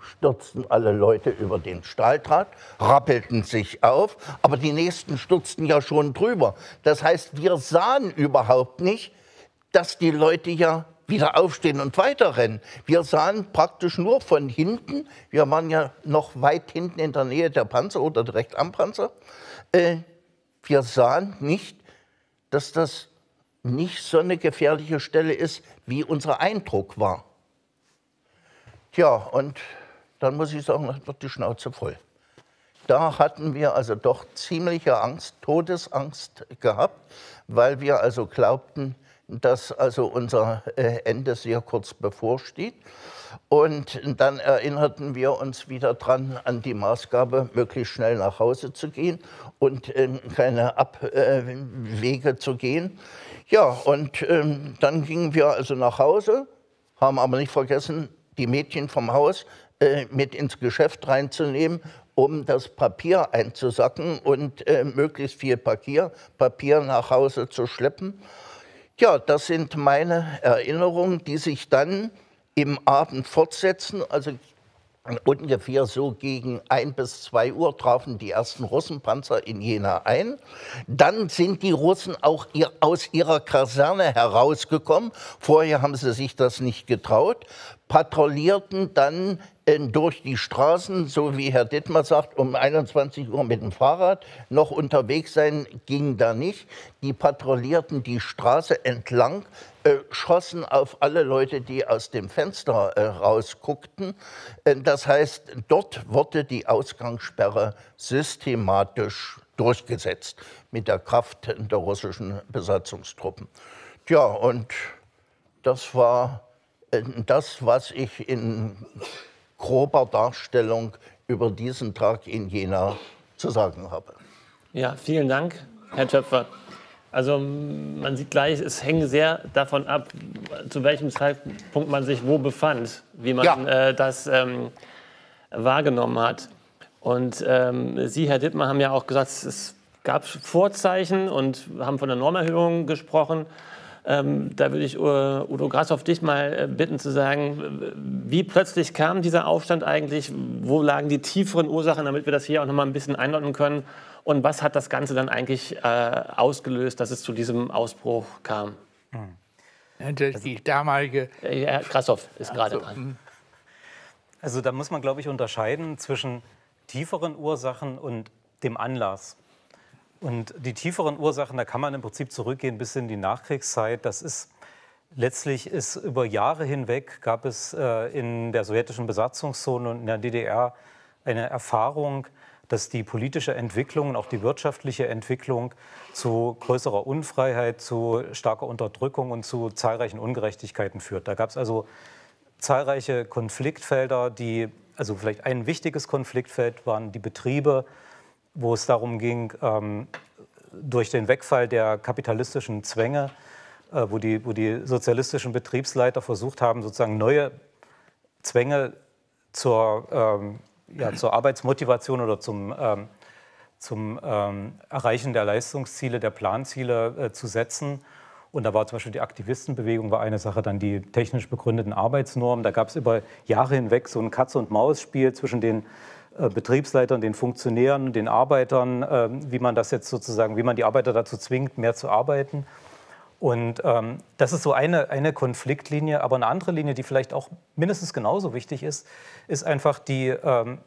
stürzten alle Leute über den Stahldraht, rappelten sich auf, aber die nächsten stürzten ja schon drüber. Das heißt, wir sahen überhaupt nicht, dass die Leute ja wieder aufstehen und weiterrennen. Wir sahen praktisch nur von hinten, wir waren ja noch weit hinten in der Nähe der Panzer oder direkt am Panzer, äh, wir sahen nicht, dass das nicht so eine gefährliche Stelle ist, wie unser Eindruck war. Tja, und dann muss ich sagen, wird die Schnauze voll. Da hatten wir also doch ziemliche Angst, Todesangst gehabt, weil wir also glaubten, dass also unser äh, Ende sehr kurz bevorsteht. Und dann erinnerten wir uns wieder dran an die Maßgabe, möglichst schnell nach Hause zu gehen und ähm, keine Abwege zu gehen. Ja, und ähm, dann gingen wir also nach Hause, haben aber nicht vergessen, die Mädchen vom Haus äh, mit ins Geschäft reinzunehmen, um das Papier einzusacken und äh, möglichst viel Papier, Papier nach Hause zu schleppen. Ja, das sind meine Erinnerungen, die sich dann im Abend fortsetzen. Also ungefähr so gegen ein bis zwei Uhr trafen die ersten Russenpanzer in Jena ein. Dann sind die Russen auch ihr, aus ihrer Kaserne herausgekommen. Vorher haben sie sich das nicht getraut, patrouillierten dann durch die Straßen, so wie Herr Dittmar sagt, um 21 Uhr mit dem Fahrrad. Noch unterwegs sein ging da nicht. Die patrouillierten die Straße entlang, äh, schossen auf alle Leute, die aus dem Fenster äh, rausguckten. Äh, das heißt, dort wurde die Ausgangssperre systematisch durchgesetzt mit der Kraft der russischen Besatzungstruppen. Tja, und das war äh, das, was ich in grober Darstellung über diesen Tag in Jena zu sagen habe. Ja, vielen Dank, Herr Töpfer. Also man sieht gleich, es hängt sehr davon ab, zu welchem Zeitpunkt man sich wo befand, wie man ja. äh, das ähm, wahrgenommen hat. Und ähm, Sie, Herr Dittmar, haben ja auch gesagt, es gab Vorzeichen und haben von der Normerhöhung gesprochen. Ähm, da würde ich Udo Grashoff dich mal äh, bitten zu sagen, wie plötzlich kam dieser Aufstand eigentlich? Wo lagen die tieferen Ursachen, damit wir das hier auch noch mal ein bisschen einordnen können? Und was hat das Ganze dann eigentlich äh, ausgelöst, dass es zu diesem Ausbruch kam? Hm. Die damalige. Herr Grashoff ist gerade dran. Hm. Also da muss man, glaube ich, unterscheiden zwischen tieferen Ursachen und dem Anlass. Und die tieferen Ursachen, da kann man im Prinzip zurückgehen bis in die Nachkriegszeit. Das ist letztlich ist über Jahre hinweg gab es äh, in der sowjetischen Besatzungszone und in der DDR eine Erfahrung, dass die politische Entwicklung und auch die wirtschaftliche Entwicklung zu größerer Unfreiheit, zu starker Unterdrückung und zu zahlreichen Ungerechtigkeiten führt. Da gab es also zahlreiche Konfliktfelder, die, also vielleicht ein wichtiges Konfliktfeld waren die Betriebe, wo es darum ging, ähm, durch den Wegfall der kapitalistischen Zwänge, äh, wo, die, wo die sozialistischen Betriebsleiter versucht haben, sozusagen neue Zwänge zur, ähm, ja, zur Arbeitsmotivation oder zum, ähm, zum ähm, Erreichen der Leistungsziele, der Planziele äh, zu setzen. Und da war zum Beispiel die Aktivistenbewegung war eine Sache, dann die technisch begründeten Arbeitsnormen. Da gab es über Jahre hinweg so ein Katz-und-Maus-Spiel zwischen den äh, Betriebsleitern, den Funktionären, den Arbeitern, äh, wie man das jetzt sozusagen, wie man die Arbeiter dazu zwingt, mehr zu arbeiten. Und ähm, das ist so eine, eine Konfliktlinie. Aber eine andere Linie, die vielleicht auch mindestens genauso wichtig ist, ist einfach die ähm,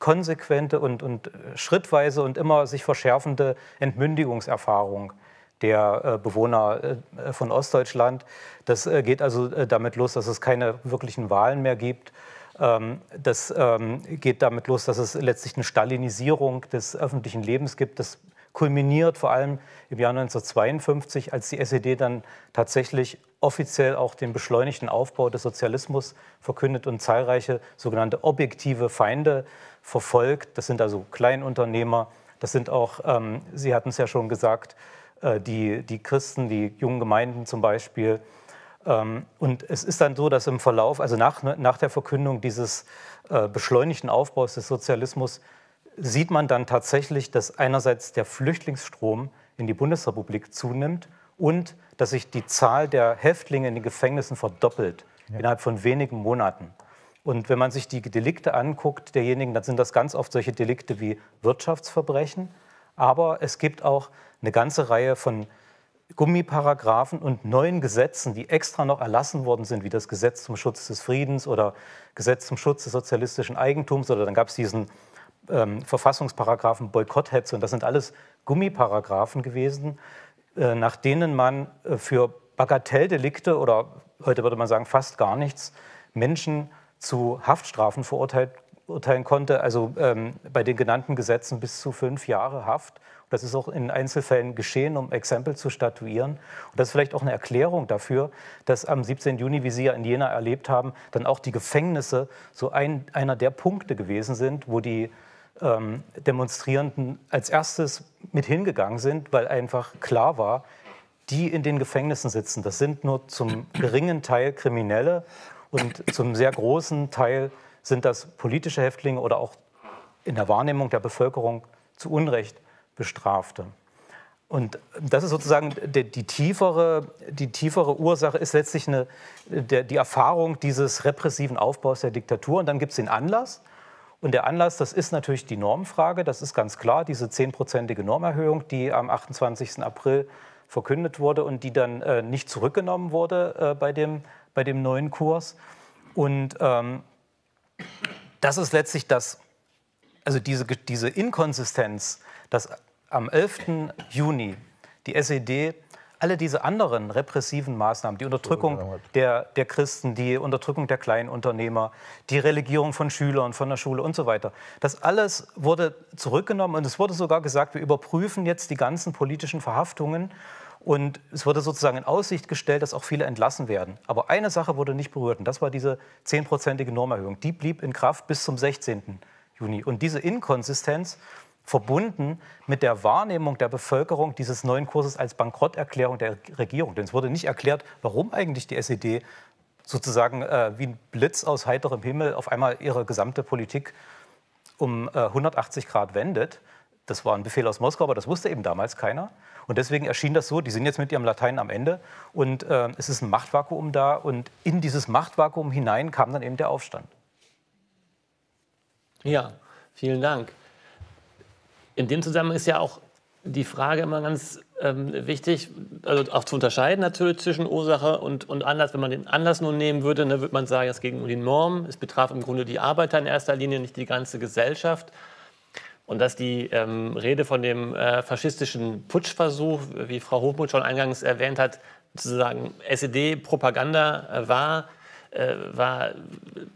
konsequente und, und schrittweise und immer sich verschärfende Entmündigungserfahrung der äh, Bewohner äh, von Ostdeutschland. Das äh, geht also äh, damit los, dass es keine wirklichen Wahlen mehr gibt ähm, das ähm, geht damit los, dass es letztlich eine Stalinisierung des öffentlichen Lebens gibt. Das kulminiert vor allem im Jahr 1952, als die SED dann tatsächlich offiziell auch den beschleunigten Aufbau des Sozialismus verkündet und zahlreiche sogenannte objektive Feinde verfolgt. Das sind also Kleinunternehmer, das sind auch, ähm, Sie hatten es ja schon gesagt, äh, die, die Christen, die jungen Gemeinden zum Beispiel. Ähm, und es ist dann so, dass im Verlauf, also nach, nach der Verkündung dieses äh, beschleunigten Aufbaus des Sozialismus, sieht man dann tatsächlich, dass einerseits der Flüchtlingsstrom in die Bundesrepublik zunimmt und dass sich die Zahl der Häftlinge in den Gefängnissen verdoppelt ja. innerhalb von wenigen Monaten. Und wenn man sich die Delikte anguckt derjenigen, dann sind das ganz oft solche Delikte wie Wirtschaftsverbrechen. Aber es gibt auch eine ganze Reihe von Gummiparagraphen und neuen Gesetzen, die extra noch erlassen worden sind, wie das Gesetz zum Schutz des Friedens oder Gesetz zum Schutz des sozialistischen Eigentums. Oder dann gab es diesen ähm, Verfassungsparagraphen Boykotthetze. Und das sind alles Gummiparagraphen gewesen, äh, nach denen man äh, für Bagatelldelikte oder heute würde man sagen fast gar nichts Menschen zu Haftstrafen verurteilen konnte. Also ähm, bei den genannten Gesetzen bis zu fünf Jahre Haft. Das ist auch in Einzelfällen geschehen, um Exempel zu statuieren. Und das ist vielleicht auch eine Erklärung dafür, dass am 17. Juni, wie Sie ja in Jena erlebt haben, dann auch die Gefängnisse so ein, einer der Punkte gewesen sind, wo die ähm, Demonstrierenden als erstes mit hingegangen sind, weil einfach klar war, die in den Gefängnissen sitzen, das sind nur zum geringen Teil Kriminelle und zum sehr großen Teil sind das politische Häftlinge oder auch in der Wahrnehmung der Bevölkerung zu Unrecht Bestrafte. Und das ist sozusagen die, die, tiefere, die tiefere Ursache, ist letztlich eine, der, die Erfahrung dieses repressiven Aufbaus der Diktatur. Und dann gibt es den Anlass. Und der Anlass, das ist natürlich die Normfrage, das ist ganz klar, diese zehnprozentige Normerhöhung, die am 28. April verkündet wurde und die dann äh, nicht zurückgenommen wurde äh, bei, dem, bei dem neuen Kurs. Und ähm, das ist letztlich das, also diese, diese Inkonsistenz, dass am 11. Juni die SED alle diese anderen repressiven Maßnahmen, die Unterdrückung der, der Christen, die Unterdrückung der Kleinunternehmer, die Relegierung von Schülern von der Schule und so weiter, das alles wurde zurückgenommen und es wurde sogar gesagt, wir überprüfen jetzt die ganzen politischen Verhaftungen und es wurde sozusagen in Aussicht gestellt, dass auch viele entlassen werden. Aber eine Sache wurde nicht berührt und das war diese zehnprozentige Normerhöhung. Die blieb in Kraft bis zum 16. Juni. Und diese Inkonsistenz verbunden mit der Wahrnehmung der Bevölkerung dieses neuen Kurses als Bankrotterklärung der Regierung. Denn es wurde nicht erklärt, warum eigentlich die SED sozusagen äh, wie ein Blitz aus heiterem Himmel auf einmal ihre gesamte Politik um äh, 180 Grad wendet. Das war ein Befehl aus Moskau, aber das wusste eben damals keiner. Und deswegen erschien das so, die sind jetzt mit ihrem Latein am Ende und äh, es ist ein Machtvakuum da und in dieses Machtvakuum hinein kam dann eben der Aufstand. Ja, vielen Dank. In dem Zusammenhang ist ja auch die Frage immer ganz ähm, wichtig, also auch zu unterscheiden natürlich zwischen Ursache und, und Anlass. Wenn man den Anlass nun nehmen würde, ne, würde man sagen, es ging um die Norm. Es betraf im Grunde die Arbeiter in erster Linie, nicht die ganze Gesellschaft. Und dass die ähm, Rede von dem äh, faschistischen Putschversuch, wie Frau Hochmuth schon eingangs erwähnt hat, sozusagen SED-Propaganda äh, war, äh, war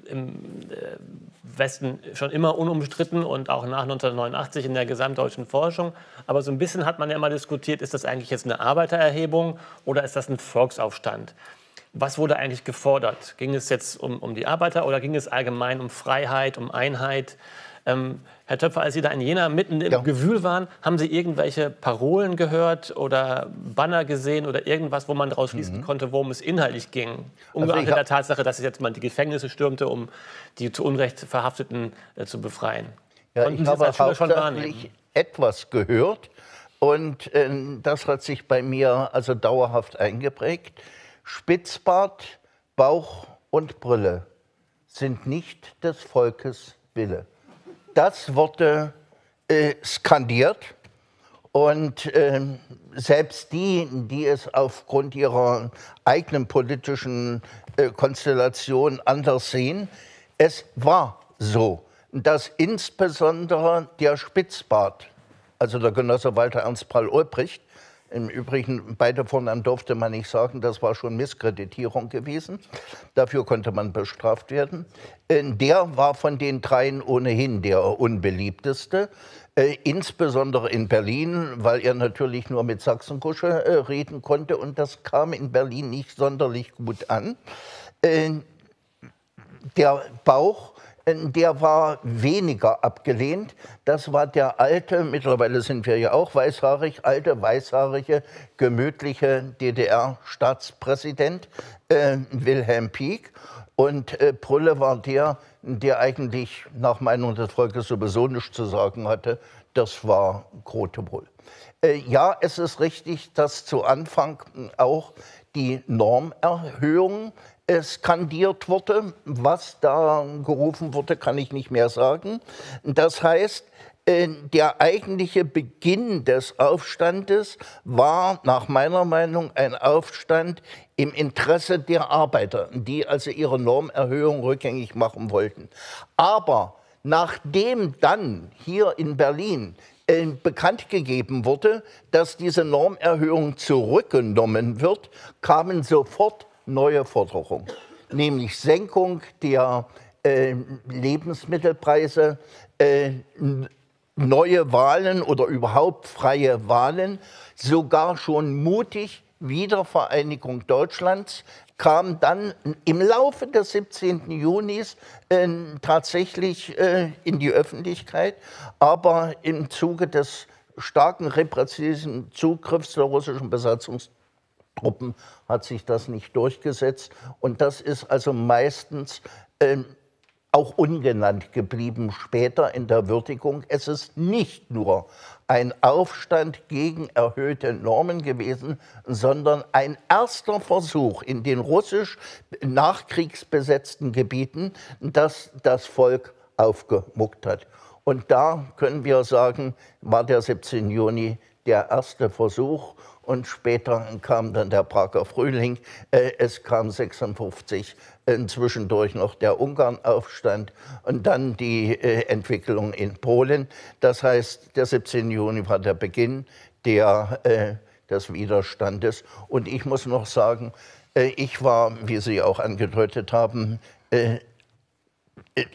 im äh, Westen schon immer unumstritten und auch nach 1989 in der gesamtdeutschen Forschung. Aber so ein bisschen hat man ja mal diskutiert, ist das eigentlich jetzt eine Arbeitererhebung oder ist das ein Volksaufstand? Was wurde eigentlich gefordert? Ging es jetzt um, um die Arbeiter oder ging es allgemein um Freiheit, um Einheit? Ähm, Herr Töpfer, als Sie da in Jena mitten im ja. Gewühl waren, haben Sie irgendwelche Parolen gehört oder Banner gesehen oder irgendwas, wo man daraus schließen mhm. konnte, worum es inhaltlich ging? Ungeachtet also der Tatsache, dass es jetzt mal die Gefängnisse stürmte, um die zu Unrecht Verhafteten äh, zu befreien. Ja, Konnten ich Sie habe hauptsächlich etwas gehört und äh, das hat sich bei mir also dauerhaft eingeprägt. Spitzbart, Bauch und Brille sind nicht des Volkes Wille das wurde äh, skandiert. Und äh, selbst die, die es aufgrund ihrer eigenen politischen äh, Konstellation anders sehen, es war so, dass insbesondere der Spitzbart, also der Genosse Walter Ernst Paul Ulbricht, Im Übrigen, beide Vornamen durfte man nicht sagen, das war schon Misskreditierung gewesen. Dafür konnte man bestraft werden. Äh, der war von den dreien ohnehin der unbeliebteste. Äh, insbesondere in Berlin, weil er natürlich nur mit Sachsenkusche äh, reden konnte und das kam in Berlin nicht sonderlich gut an. Der Bauch, der war weniger abgelehnt. Das war der alte, mittlerweile sind wir ja auch weißhaarig, alte, weißhaarige, gemütliche DDR-Staatspräsident äh, Wilhelm Pieck. Und äh, Prülle war der, der eigentlich nach Meinung des Volkes sowieso nichts zu sagen hatte. Das war Grotewohl. Äh, ja, es ist richtig, dass zu Anfang auch die Normerhöhung skandiert wurde. Was da gerufen wurde, kann ich nicht mehr sagen. Das heißt, äh, der eigentliche Beginn des Aufstandes war nach meiner Meinung ein Aufstand im Interesse der Arbeiter, die also ihre Normerhöhung rückgängig machen wollten. Aber nachdem dann hier in Berlin äh, bekannt gegeben wurde, dass diese Normerhöhung zurückgenommen wird, kamen sofort neue Forderungen, nämlich Senkung der äh, Lebensmittelpreise, äh, neue Wahlen oder überhaupt freie Wahlen, sogar schon mutig Wiedervereinigung Deutschlands, kam dann im Laufe des 17. Junis äh, tatsächlich äh, in die Öffentlichkeit, aber im Zuge des starken repressiven Zugriffs der russischen Besatzungstruppen hat sich das nicht durchgesetzt. Und das ist also meistens äh, auch ungenannt geblieben später in der Würdigung. Es ist nicht nur ein Aufstand gegen erhöhte Normen gewesen, sondern ein erster Versuch in den russisch nachkriegsbesetzten Gebieten, dass das Volk aufgemuckt hat. Und da können wir sagen, war der 17. Juni der erste Versuch und später kam dann der Prager Frühling. Äh, es kam 56 äh, zwischendurch noch der Ungarnaufstand und dann die äh, Entwicklung in Polen. Das heißt, der 17. Juni war der Beginn der, des Widerstandes. Und ich muss noch sagen, ich war, wie Sie auch angedeutet haben,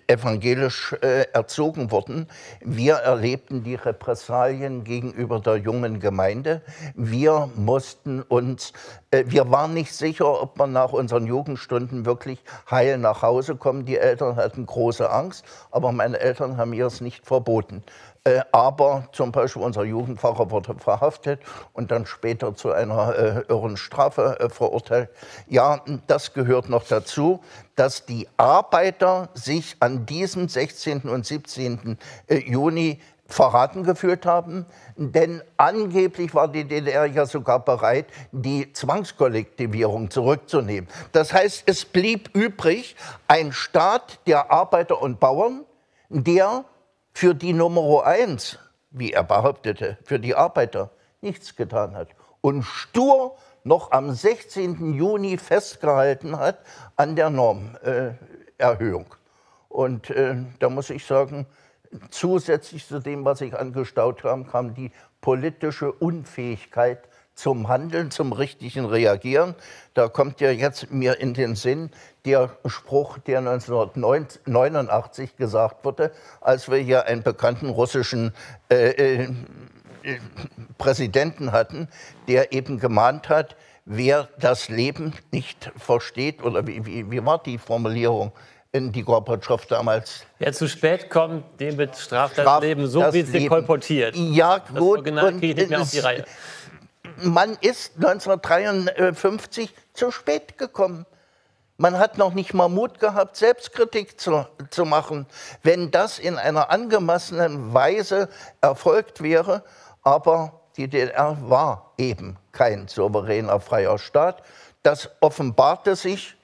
evangelisch äh, erzogen worden. Wir erlebten die Repressalien gegenüber der jungen Gemeinde. Wir mussten uns, äh, wir waren nicht sicher, ob wir nach unseren Jugendstunden wirklich heil nach Hause kommen. Die Eltern hatten große Angst, aber meine Eltern haben mir es nicht verboten. Äh, aber zum Beispiel unser Jugendpfarrer wurde verhaftet und dann später zu einer äh, irren Strafe äh, verurteilt. Ja, das gehört noch dazu, dass die Arbeiter sich an diesem 16. und 17. Äh, Juni verraten gefühlt haben, denn angeblich war die DDR ja sogar bereit, die Zwangskollektivierung zurückzunehmen. Das heißt, es blieb übrig ein Staat der Arbeiter und Bauern, der für die Nummer eins, wie er behauptete, für die Arbeiter nichts getan hat und stur noch am 16. Juni festgehalten hat an der Normerhöhung. Äh, und äh, da muss ich sagen, zusätzlich zu dem, was ich angestaut habe, kam die politische Unfähigkeit zum Handeln, zum richtigen Reagieren. Da kommt ja jetzt mir in den Sinn der Spruch, der 1989 gesagt wurde, als wir hier einen bekannten russischen äh, äh, Präsidenten hatten, der eben gemahnt hat, wer das Leben nicht versteht, oder wie, wie, wie war die Formulierung? in die Gorbatschow damals. Wer zu spät kommt, dem bestraft das Leben, so wie es dir kolportiert. Ja, gut. Das Original kriege ich nicht mehr auf die Reihe man ist 1953 zu spät gekommen. Man hat noch nicht mal Mut gehabt, Selbstkritik zu, zu machen, wenn das in einer angemessenen Weise erfolgt wäre. Aber die DDR war eben kein souveräner freier Staat. Das offenbarte sich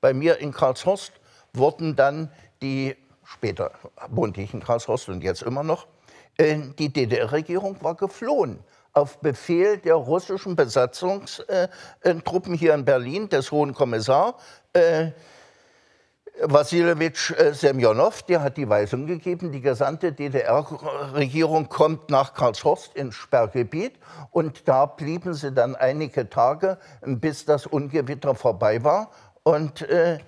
bei mir in Karlshorst, wurden dann die, später wohnte ich in Karlshorst und jetzt immer noch, äh, die DDR-Regierung war geflohen auf Befehl der russischen Besatzungstruppen hier in Berlin, des Hohen Kommissars, äh, Wasilewitsch äh, Semjonow, der hat die Weisung gegeben, die gesamte DDR-Regierung kommt nach Karlshorst ins Sperrgebiet. Und da blieben sie dann einige Tage, bis das Ungewitter vorbei war. Und äh,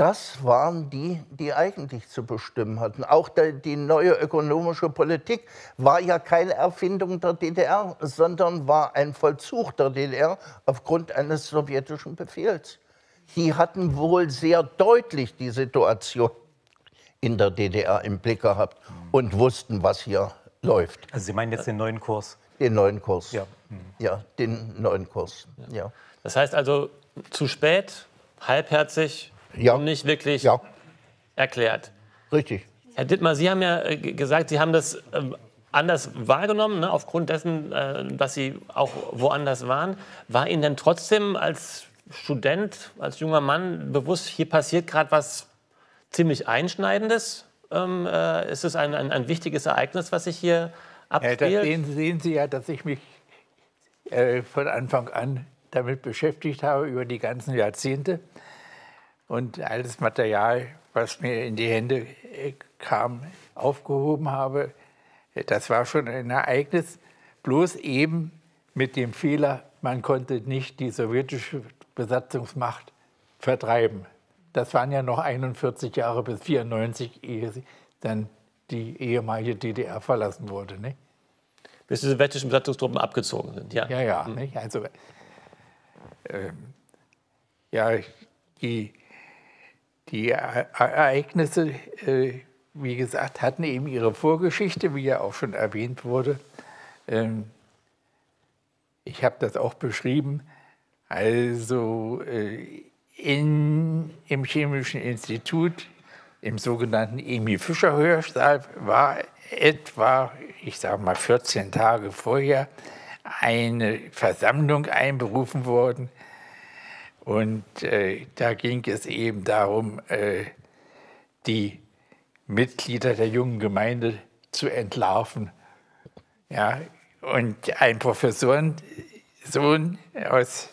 das waren die, die eigentlich zu bestimmen hatten. Auch die neue ökonomische Politik war ja keine Erfindung der DDR, sondern war ein Vollzug der DDR aufgrund eines sowjetischen Befehls. Die hatten wohl sehr deutlich die Situation in der DDR im Blick gehabt und wussten, was hier läuft. Also Sie meinen jetzt den neuen Kurs? Den neuen Kurs. Ja. Ja, den neuen Kurs. Ja. Das heißt also zu spät, halbherzig Ja. nicht wirklich ja, erklärt. richtig. Herr Dittmar, Sie haben ja äh, gesagt, Sie haben das ähm, anders wahrgenommen, ne, aufgrund dessen, äh, dass Sie auch woanders waren. War Ihnen denn trotzdem als Student, als junger Mann bewusst, hier passiert gerade was ziemlich Einschneidendes? Ähm, äh, ist es ein, ein, ein wichtiges Ereignis, was sich hier Ja, abspielt? sehen, sehen Sie ja, dass ich mich äh, von Anfang an damit beschäftigt habe, über die ganzen Jahrzehnte. Und all das Material, was mir in die Hände äh, kam, aufgehoben habe, äh, das war schon ein Ereignis. Bloß eben mit dem Fehler, man konnte nicht die sowjetische Besatzungsmacht vertreiben. Das waren ja noch 41 Jahre bis 94, ehe dann die ehemalige DDR verlassen wurde. Nicht? Bis die sowjetischen Besatzungstruppen abgezogen sind. Ja. Ja, ja. Nicht? Also, ähm, ja, die, die E- Ereignisse, äh, wie gesagt, hatten eben ihre Vorgeschichte, wie ja auch schon erwähnt wurde. Ähm, ich habe das auch beschrieben. Also äh, in, im Chemischen Institut, im sogenannten Emil Fischer Hörsaal, war etwa, ich sage mal 14 Tage vorher, eine Versammlung einberufen worden. Und äh, da ging es eben darum, äh, die Mitglieder der jungen Gemeinde zu entlarven. Ja, und ein Professorensohn aus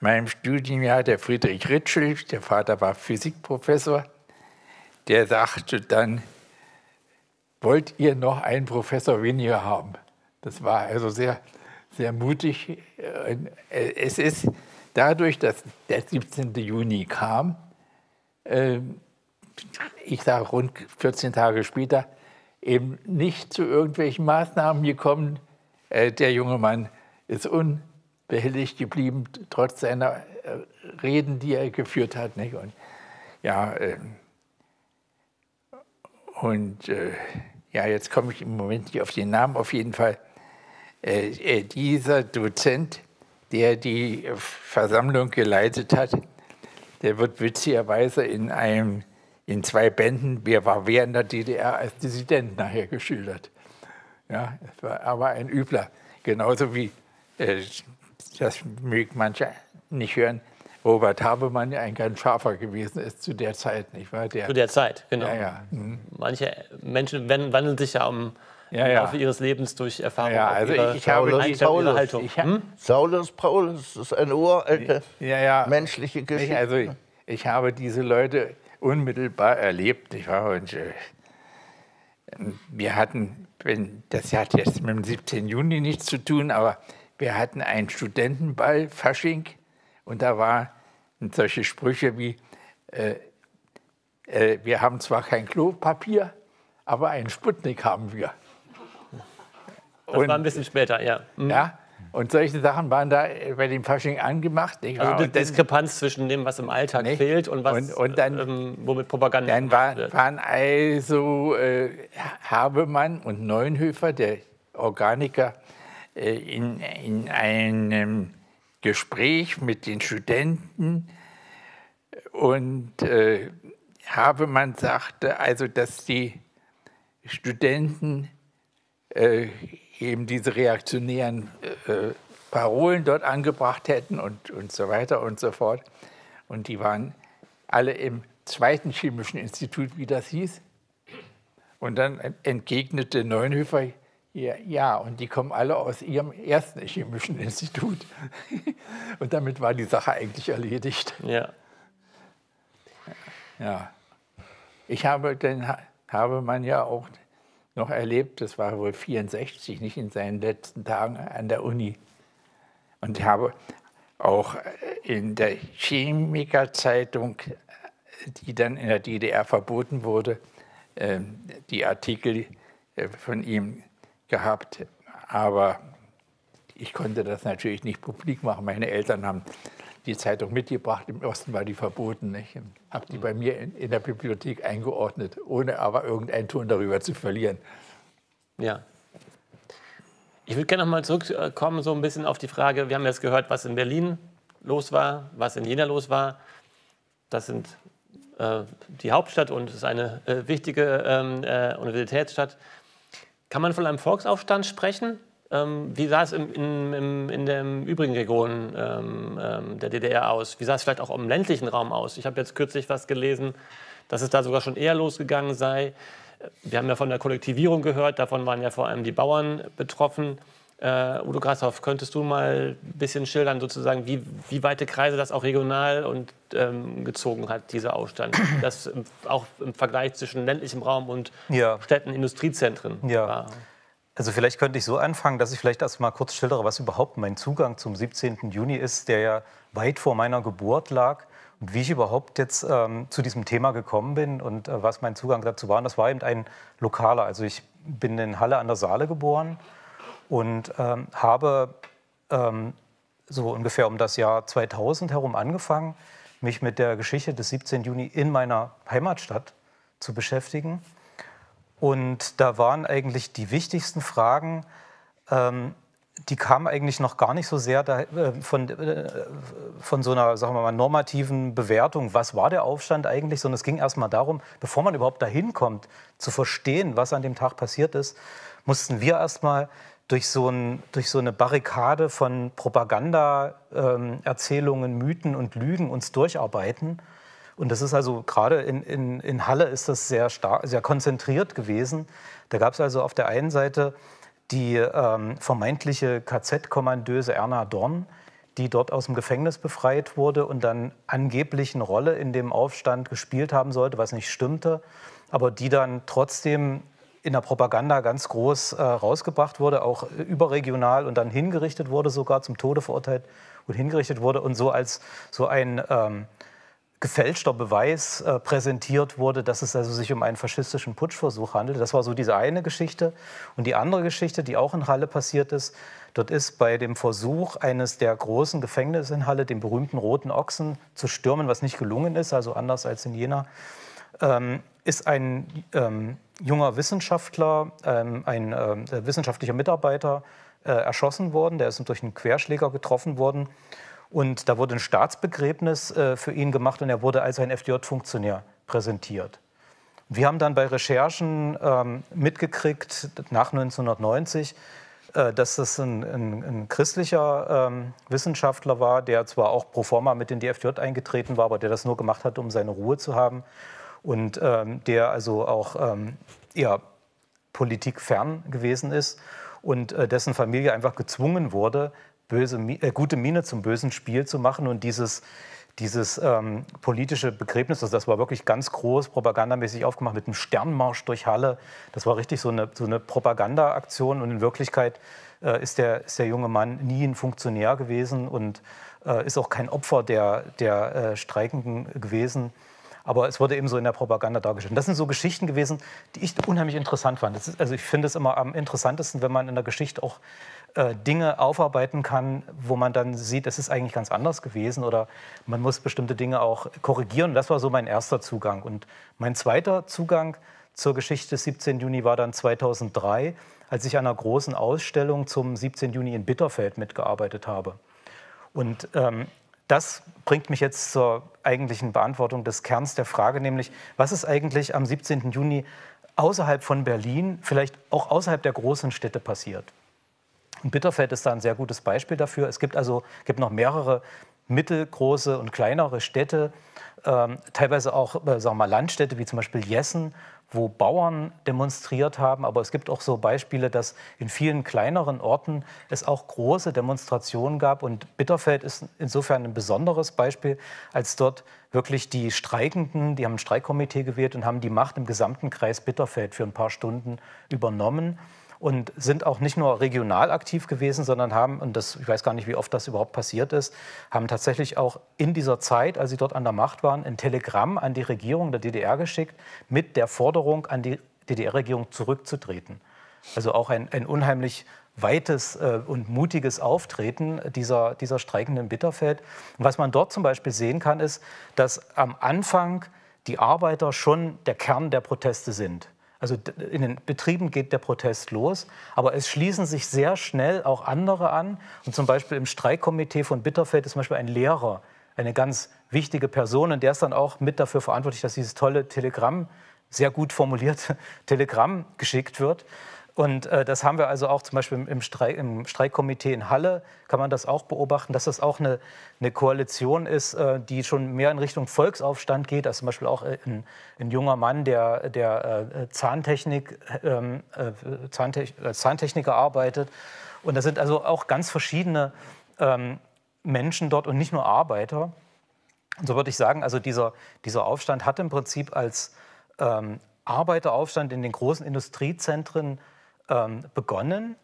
meinem Studienjahr, der Friedrich Ritschel, der Vater war Physikprofessor, der sagte dann, wollt ihr noch einen Professor weniger haben? Das war also sehr, sehr mutig. Es ist dadurch, dass der 17. Juni kam, ähm, ich sage rund 14 Tage später, eben nicht zu irgendwelchen Maßnahmen gekommen. Äh, Der junge Mann ist unbehelligt geblieben, trotz seiner äh, Reden, die er geführt hat. Nicht? Und, ja, ähm, und äh, ja, jetzt komme ich im Moment nicht auf den Namen, auf jeden Fall. Äh, äh, dieser Dozent, der die Versammlung geleitet hat, der wird witzigerweise in, einem, in zwei Bänden, wer war wer in der DDR, als Dissident nachher geschildert. Ja, es war aber ein Übler. Genauso wie, äh, das mögen manche nicht hören, Robert Habemann ja ein ganz scharfer gewesen ist zu der Zeit, nicht wahr? Der, Zu der Zeit, genau. ja, ja. mhm. Manche Menschen wandeln sich ja im Ja, ja. Laufe ihres Lebens durch Erfahrung. Ja, also ihre ich habe Paulus, Paulus. Haltung. Ich, Hm? Saulus Paulus ist eine uralte ja, ja. menschliche? Geschichte. Also ich, ich habe diese Leute unmittelbar erlebt. Nicht wahr? Und, äh, wir hatten, das hat jetzt mit dem 17. Juni nichts zu tun, aber wir hatten einen Studentenball, Fasching, und da waren solche Sprüche wie, äh, äh, wir haben zwar kein Klopapier, aber einen Sputnik haben wir. Das war ein bisschen später, ja. Hm. Ja? Und solche Sachen waren da bei dem Fasching angemacht. Nicht? Also die Und Diskrepanz zwischen dem, was im Alltag Nicht? fehlt und was, Und- und dann- ähm, womit Propaganda Dann war, wird. waren also äh, Habemann und Neuenhöfer, der Organiker, äh, in, in einem Gespräch mit den Studenten. Und äh, Habemann sagte also, dass die Studenten äh, eben diese reaktionären äh, Parolen dort angebracht hätten und, und so weiter und so fort. Und die waren alle im zweiten chemischen Institut, wie das hieß. Und dann entgegnete Neunhöfer, ja, ja, und die kommen alle aus ihrem ersten chemischen Institut. Und damit war die Sache eigentlich erledigt. Ja. Ja. Ich habe, den habe man ja auch noch erlebt, das war wohl 64, nicht in seinen letzten Tagen an der Uni. Und ich habe auch in der Chemikerzeitung, die dann in der DDR verboten wurde, ähm, die Artikel äh, von ihm gehabt. Aber ich konnte das natürlich nicht publik machen. Meine Eltern haben die Zeitung mitgebracht. Im Osten war die verboten. Ich habe die bei mir in, in, der Bibliothek eingeordnet, ohne aber irgendeinen Ton darüber zu verlieren. Ja. Ich würde gerne noch mal zurückkommen so ein bisschen auf die Frage, wir haben jetzt gehört, was in Berlin los war, was in Jena los war. Das sind äh, die Hauptstadt und es ist eine äh, wichtige ähm, äh, Universitätsstadt. Kann man von einem Volksaufstand sprechen? Ähm, wie sah es im, in, im, in der übrigen Region ähm, ähm, der DDR aus? Wie sah es vielleicht auch im ländlichen Raum aus? Ich habe jetzt kürzlich was gelesen, dass es da sogar schon eher losgegangen sei. Wir haben ja von der Kollektivierung gehört, davon waren ja vor allem die Bauern betroffen. Uh, Udo Grashoff, könntest du mal ein bisschen schildern, sozusagen, wie, wie weite Kreise das auch regional und ähm, gezogen hat, dieser Aufstand? Das auch im Vergleich zwischen ländlichem Raum und ja. Städten, Industriezentren ja. war. Also vielleicht könnte ich so anfangen, dass ich vielleicht erst kurz schildere, was überhaupt mein Zugang zum 17. Juni ist, der ja weit vor meiner Geburt lag und wie ich überhaupt jetzt ähm, zu diesem Thema gekommen bin und äh, was mein Zugang dazu war. Und das war eben ein lokaler. Also ich bin in Halle an der Saale geboren und ähm, habe ähm, so ungefähr um das Jahr 2000 herum angefangen, mich mit der Geschichte des 17. Juni in meiner Heimatstadt zu beschäftigen und da waren eigentlich die wichtigsten Fragen, ähm, die kamen eigentlich noch gar nicht so sehr da, äh, von, äh, von so einer sagen wir mal, normativen Bewertung, was war der Aufstand eigentlich, sondern es ging erstmal darum, bevor man überhaupt dahin kommt, zu verstehen, was an dem Tag passiert ist, mussten wir erstmal durch so, durch so eine Barrikade von Propaganda-Erzählungen, ähm, Mythen und Lügen uns durcharbeiten und das ist also gerade in, in, in Halle ist das sehr, stark, sehr konzentriert gewesen. Da gab es also auf der einen Seite die ähm, vermeintliche KZ-Kommandöse Erna Dorn, die dort aus dem Gefängnis befreit wurde und dann angeblich eine Rolle in dem Aufstand gespielt haben sollte, was nicht stimmte, aber die dann trotzdem in der Propaganda ganz groß äh, rausgebracht wurde, auch überregional und dann hingerichtet wurde, sogar zum Tode verurteilt und hingerichtet wurde und so als so ein ähm, gefälschter Beweis äh, präsentiert wurde, dass es also sich um einen faschistischen Putschversuch handelt. Das war so diese eine Geschichte. Und die andere Geschichte, die auch in Halle passiert ist, dort ist bei dem Versuch eines der großen Gefängnisse in Halle, den berühmten Roten Ochsen, zu stürmen, was nicht gelungen ist, also anders als in Jena, ähm, ist ein ähm, junger Wissenschaftler, ähm, ein äh, wissenschaftlicher Mitarbeiter äh, erschossen worden. Der ist durch einen Querschläger getroffen worden. Und da wurde ein Staatsbegräbnis äh, für ihn gemacht und er wurde als ein FDJ-Funktionär präsentiert. Wir haben dann bei Recherchen ähm, mitgekriegt, nach 1990, äh, dass das ein, ein, ein christlicher ähm, Wissenschaftler war, der zwar auch pro forma mit in die FDJ eingetreten war, aber der das nur gemacht hat, um seine Ruhe zu haben. Und ähm, der also auch ähm, eher politikfern gewesen ist und äh, dessen Familie einfach gezwungen wurde, böse, äh, gute Miene zum bösen Spiel zu machen und dieses, dieses ähm, politische Begräbnis, also das war wirklich ganz groß, propagandamäßig aufgemacht mit einem Sternmarsch durch Halle. Das war richtig so eine, so eine Propaganda-Aktion und in Wirklichkeit äh, ist, der, ist der junge Mann nie ein Funktionär gewesen und äh, ist auch kein Opfer der, der äh, Streikenden gewesen. Aber es wurde eben so in der Propaganda dargestellt. das sind so Geschichten gewesen, die ich unheimlich interessant fand. Ist, also ich finde es immer am interessantesten, wenn man in der Geschichte auch äh, Dinge aufarbeiten kann, wo man dann sieht, es ist eigentlich ganz anders gewesen oder man muss bestimmte Dinge auch korrigieren. Das war so mein erster Zugang. Und mein zweiter Zugang zur Geschichte des 17. Juni war dann 2003, als ich an einer großen Ausstellung zum 17. Juni in Bitterfeld mitgearbeitet habe. Und ähm, das bringt mich jetzt zur eigentlichen Beantwortung des Kerns der Frage, nämlich was ist eigentlich am 17. Juni außerhalb von Berlin, vielleicht auch außerhalb der großen Städte passiert? Und Bitterfeld ist da ein sehr gutes Beispiel dafür. Es gibt also gibt noch mehrere mittelgroße und kleinere Städte, ähm, teilweise auch äh, sagen wir mal Landstädte wie zum Beispiel Jessen, wo Bauern demonstriert haben. Aber es gibt auch so Beispiele, dass in vielen kleineren Orten es auch große Demonstrationen gab. Und Bitterfeld ist insofern ein besonderes Beispiel, als dort wirklich die Streikenden, die haben ein Streikkomitee gewählt und haben die Macht im gesamten Kreis Bitterfeld für ein paar Stunden übernommen und sind auch nicht nur regional aktiv gewesen, sondern haben, und das, ich weiß gar nicht, wie oft das überhaupt passiert ist, haben tatsächlich auch in dieser Zeit, als sie dort an der Macht waren, ein Telegramm an die Regierung der DDR geschickt mit der Forderung an die DDR-Regierung zurückzutreten. Also auch ein, ein unheimlich weites äh, und mutiges Auftreten dieser, dieser streikenden Bitterfeld. Und was man dort zum Beispiel sehen kann, ist, dass am Anfang die Arbeiter schon der Kern der Proteste sind. Also in den Betrieben geht der Protest los, aber es schließen sich sehr schnell auch andere an. Und zum Beispiel im Streikkomitee von Bitterfeld ist zum Beispiel ein Lehrer, eine ganz wichtige Person. Und der ist dann auch mit dafür verantwortlich, dass dieses tolle Telegramm, sehr gut formulierte Telegramm geschickt wird. Und äh, das haben wir also auch zum Beispiel im, Streik, im, Streikkomitee in Halle, kann man das auch beobachten, dass das auch eine, eine Koalition ist, äh, die schon mehr in Richtung Volksaufstand geht. Also zum Beispiel auch äh, ein, ein junger Mann, der, der äh, Zahntechnik, ähm, äh, Zahntech, Zahntechniker arbeitet. Und da sind also auch ganz verschiedene ähm, Menschen dort und nicht nur Arbeiter. Und so würde ich sagen, also dieser, dieser Aufstand hat im Prinzip als ähm, Arbeiteraufstand in den großen Industriezentren ähm, begonnen,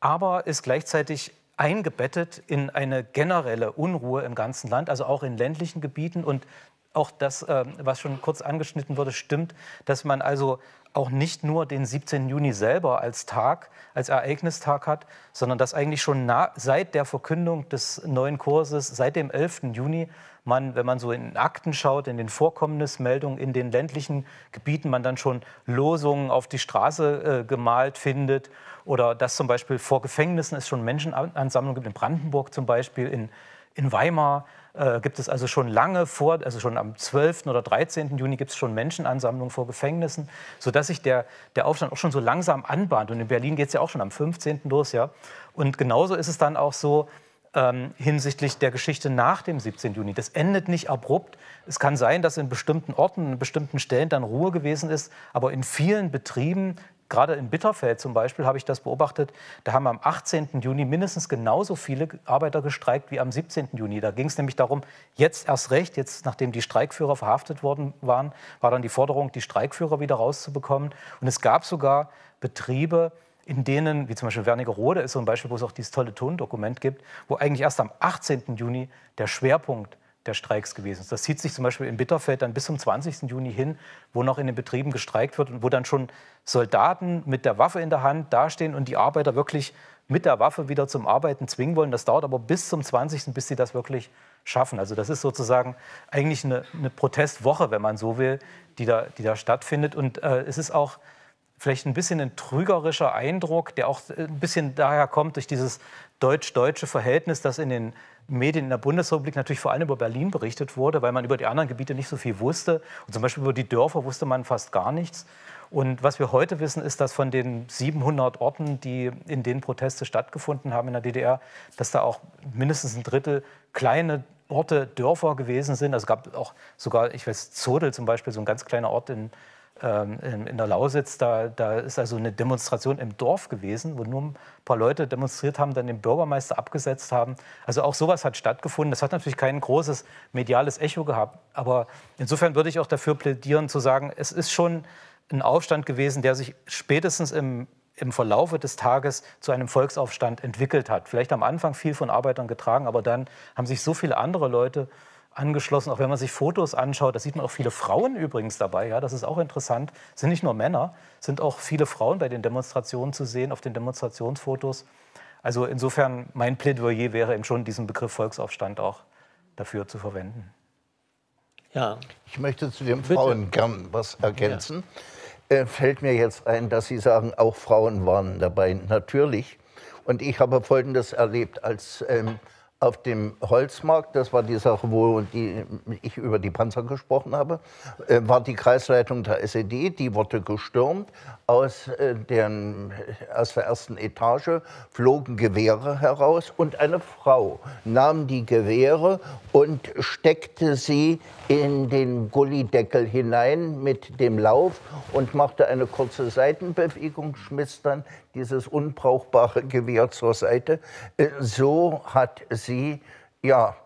aber ist gleichzeitig eingebettet in eine generelle Unruhe im ganzen Land, also auch in ländlichen Gebieten. Und auch das, ähm, was schon kurz angeschnitten wurde, stimmt, dass man also auch nicht nur den 17. Juni selber als Tag, als Ereignistag hat, sondern dass eigentlich schon seit der Verkündung des neuen Kurses, seit dem 11. Juni, man, wenn man so in Akten schaut, in den Vorkommnismeldungen in den ländlichen Gebieten, man dann schon Losungen auf die Straße äh, gemalt findet oder dass zum Beispiel vor Gefängnissen es schon Menschenansammlungen gibt, in Brandenburg zum Beispiel, in, in Weimar äh, gibt es also schon lange vor, also schon am 12. oder 13. Juni gibt es schon Menschenansammlungen vor Gefängnissen, sodass sich der, der Aufstand auch schon so langsam anbahnt. Und in Berlin geht es ja auch schon am 15. los. Ja. Und genauso ist es dann auch so, ähm, hinsichtlich der Geschichte nach dem 17. Juni. Das endet nicht abrupt. Es kann sein, dass in bestimmten Orten, in bestimmten Stellen dann Ruhe gewesen ist, aber in vielen Betrieben Gerade in Bitterfeld zum Beispiel habe ich das beobachtet. Da haben am 18. Juni mindestens genauso viele Arbeiter gestreikt wie am 17. Juni. Da ging es nämlich darum, jetzt erst recht, jetzt nachdem die Streikführer verhaftet worden waren, war dann die Forderung, die Streikführer wieder rauszubekommen. Und es gab sogar Betriebe, in denen, wie zum Beispiel Wernigerode ist so ein Beispiel, wo es auch dieses tolle Tondokument gibt, wo eigentlich erst am 18. Juni der Schwerpunkt der Streiks gewesen ist. Das zieht sich zum Beispiel in Bitterfeld dann bis zum 20. Juni hin, wo noch in den Betrieben gestreikt wird und wo dann schon Soldaten mit der Waffe in der Hand dastehen und die Arbeiter wirklich mit der Waffe wieder zum Arbeiten zwingen wollen. Das dauert aber bis zum 20., bis sie das wirklich schaffen. Also das ist sozusagen eigentlich eine, eine Protestwoche, wenn man so will, die da, die da stattfindet. Und äh, es ist auch vielleicht ein bisschen ein trügerischer Eindruck, der auch ein bisschen daher kommt durch dieses deutsch-deutsche Verhältnis, das in den Medien in der Bundesrepublik natürlich vor allem über Berlin berichtet wurde, weil man über die anderen Gebiete nicht so viel wusste. Und zum Beispiel über die Dörfer wusste man fast gar nichts. Und was wir heute wissen, ist, dass von den 700 Orten, die in denen Proteste stattgefunden haben in der DDR, dass da auch mindestens ein Drittel kleine Orte, Dörfer gewesen sind. Also es gab auch sogar, ich weiß, Zodel zum Beispiel, so ein ganz kleiner Ort in, ähm, in, der Lausitz, da, da, ist also eine Demonstration im Dorf gewesen, wo nur ein paar Leute demonstriert haben, dann den Bürgermeister abgesetzt haben. Also auch sowas hat stattgefunden. Das hat natürlich kein großes mediales Echo gehabt. Aber insofern würde ich auch dafür plädieren, zu sagen, es ist schon ein Aufstand gewesen, der sich spätestens im, im Verlaufe des Tages zu einem Volksaufstand entwickelt hat. Vielleicht am Anfang viel von Arbeitern getragen, aber dann haben sich so viele andere Leute angeschlossen. Auch wenn man sich Fotos anschaut, da sieht man auch viele Frauen übrigens dabei. Ja, das ist auch interessant. Es sind nicht nur Männer, es sind auch viele Frauen bei den Demonstrationen zu sehen, auf den Demonstrationsfotos. Also insofern mein Plädoyer wäre eben schon, diesen Begriff Volksaufstand auch dafür zu verwenden. Ja. Ich möchte zu den Frauen gern was ergänzen. Ja. Äh, fällt mir jetzt ein, dass Sie sagen, auch Frauen waren dabei. Natürlich. Und ich habe Folgendes erlebt. Als ähm, auf dem Holzmarkt, das war die Sache, wo die, ich über die Panzer gesprochen habe, äh, war die Kreisleitung der SED, die wurde gestürmt. Aus, äh, den, aus der ersten Etage flogen Gewehre heraus und eine Frau nahm die Gewehre und steckte sie in den Gullideckel hinein mit dem Lauf und machte eine kurze Seitenbewegung, schmiss dann dieses unbrauchbare Gewehr zur Seite. Äh, so hat sie ja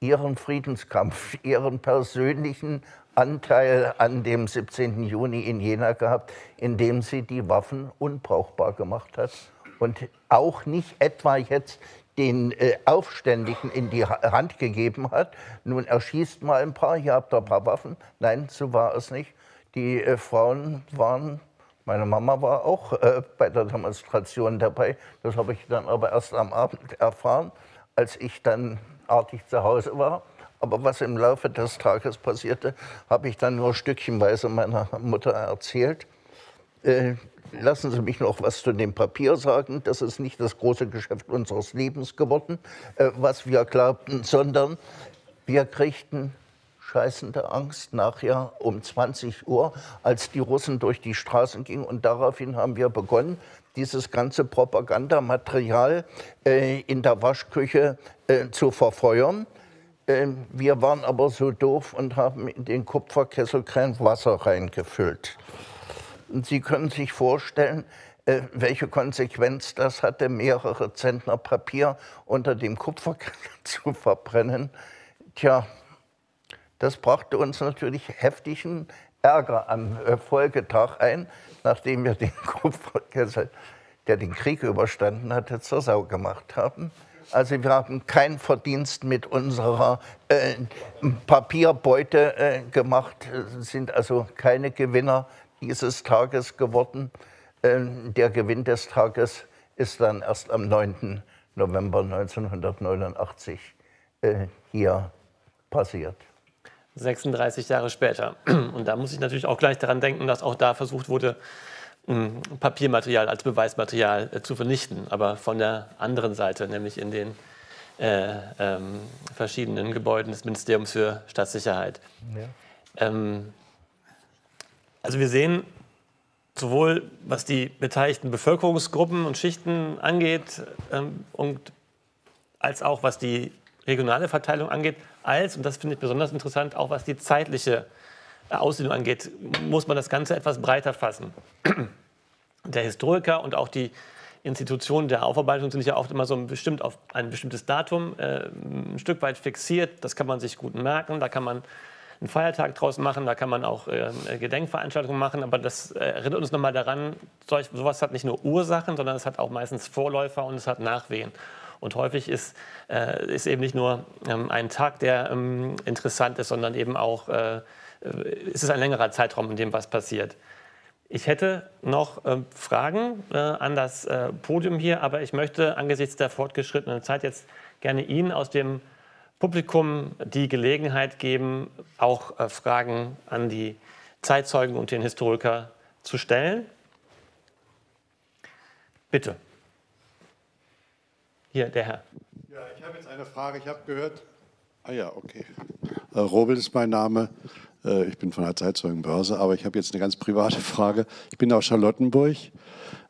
ihren Friedenskampf, ihren persönlichen Anteil an dem 17. Juni in Jena gehabt, indem sie die Waffen unbrauchbar gemacht hat und auch nicht etwa jetzt den äh, Aufständischen in die Hand gegeben hat. Nun erschießt mal ein paar, hier habt ihr ein paar Waffen. Nein, so war es nicht. Die äh, Frauen waren, meine Mama war auch äh, bei der Demonstration dabei. Das habe ich dann aber erst am Abend erfahren, als ich dann artig zu Hause war. Aber was im Laufe des Tages passierte, habe ich dann nur stückchenweise meiner Mutter erzählt. Äh, lassen Sie mich noch was zu dem Papier sagen. Das ist nicht das große Geschäft unseres Lebens geworden, äh, was wir glaubten, sondern wir kriegten scheißende Angst nachher um 20 Uhr, als die Russen durch die Straßen gingen. Und daraufhin haben wir begonnen, dieses ganze Propagandamaterial äh, in der Waschküche äh, zu verfeuern. Ähm, wir waren aber so doof und haben in den Kupferkessel kein Wasser reingefüllt. Und Sie können sich vorstellen, äh, welche Konsequenz das hatte, mehrere Zentner Papier unter dem Kupferkessel zu verbrennen. Tja, das brachte uns natürlich heftigen Ärger am äh, Folgetag ein, nachdem wir den Kupferkessel, der den Krieg überstanden hatte, zur Sau gemacht haben. Also wir haben keinen Verdienst mit unserer äh, Papierbeute äh, gemacht, sind also keine Gewinner dieses Tages geworden. Äh, der Gewinn des Tages ist dann erst am 9. November 1989 äh, hier passiert. 36 Jahre später. Und da muss ich natürlich auch gleich daran denken, dass auch da versucht wurde, Papiermaterial als Beweismaterial äh, zu vernichten, aber von der anderen Seite, nämlich in den äh, ähm, verschiedenen Gebäuden des Ministeriums für Staatssicherheit. Ja. Ähm, also wir sehen sowohl, was die beteiligten Bevölkerungsgruppen und Schichten angeht, ähm, und als auch was die regionale Verteilung angeht, als, und das finde ich besonders interessant, auch was die zeitliche Ausdehnung angeht, muss man das Ganze etwas breiter fassen. Der Historiker und auch die Institutionen der Aufarbeitung sind ja oft immer so ein, bestimmt auf ein bestimmtes Datum äh, ein Stück weit fixiert. Das kann man sich gut merken. Da kann man einen Feiertag draus machen, da kann man auch äh, Gedenkveranstaltungen machen. Aber das äh, erinnert uns nochmal daran, solch, sowas hat nicht nur Ursachen, sondern es hat auch meistens Vorläufer und es hat Nachwehen. Und häufig ist, äh, ist eben nicht nur ähm, ein Tag, der ähm, interessant ist, sondern eben auch äh, ist es ein längerer Zeitraum, in dem was passiert. Ich hätte noch äh, Fragen äh, an das äh, Podium hier, aber ich möchte angesichts der fortgeschrittenen Zeit jetzt gerne Ihnen aus dem Publikum die Gelegenheit geben, auch äh, Fragen an die Zeitzeugen und den Historiker zu stellen. Bitte. Hier, der Herr. Ja, ich habe jetzt eine Frage. Ich habe gehört. Ah ja, okay. Äh, Robel ist mein Name. Äh, ich bin von der Zeitzeugenbörse, aber ich habe jetzt eine ganz private Frage. Ich bin aus Charlottenburg.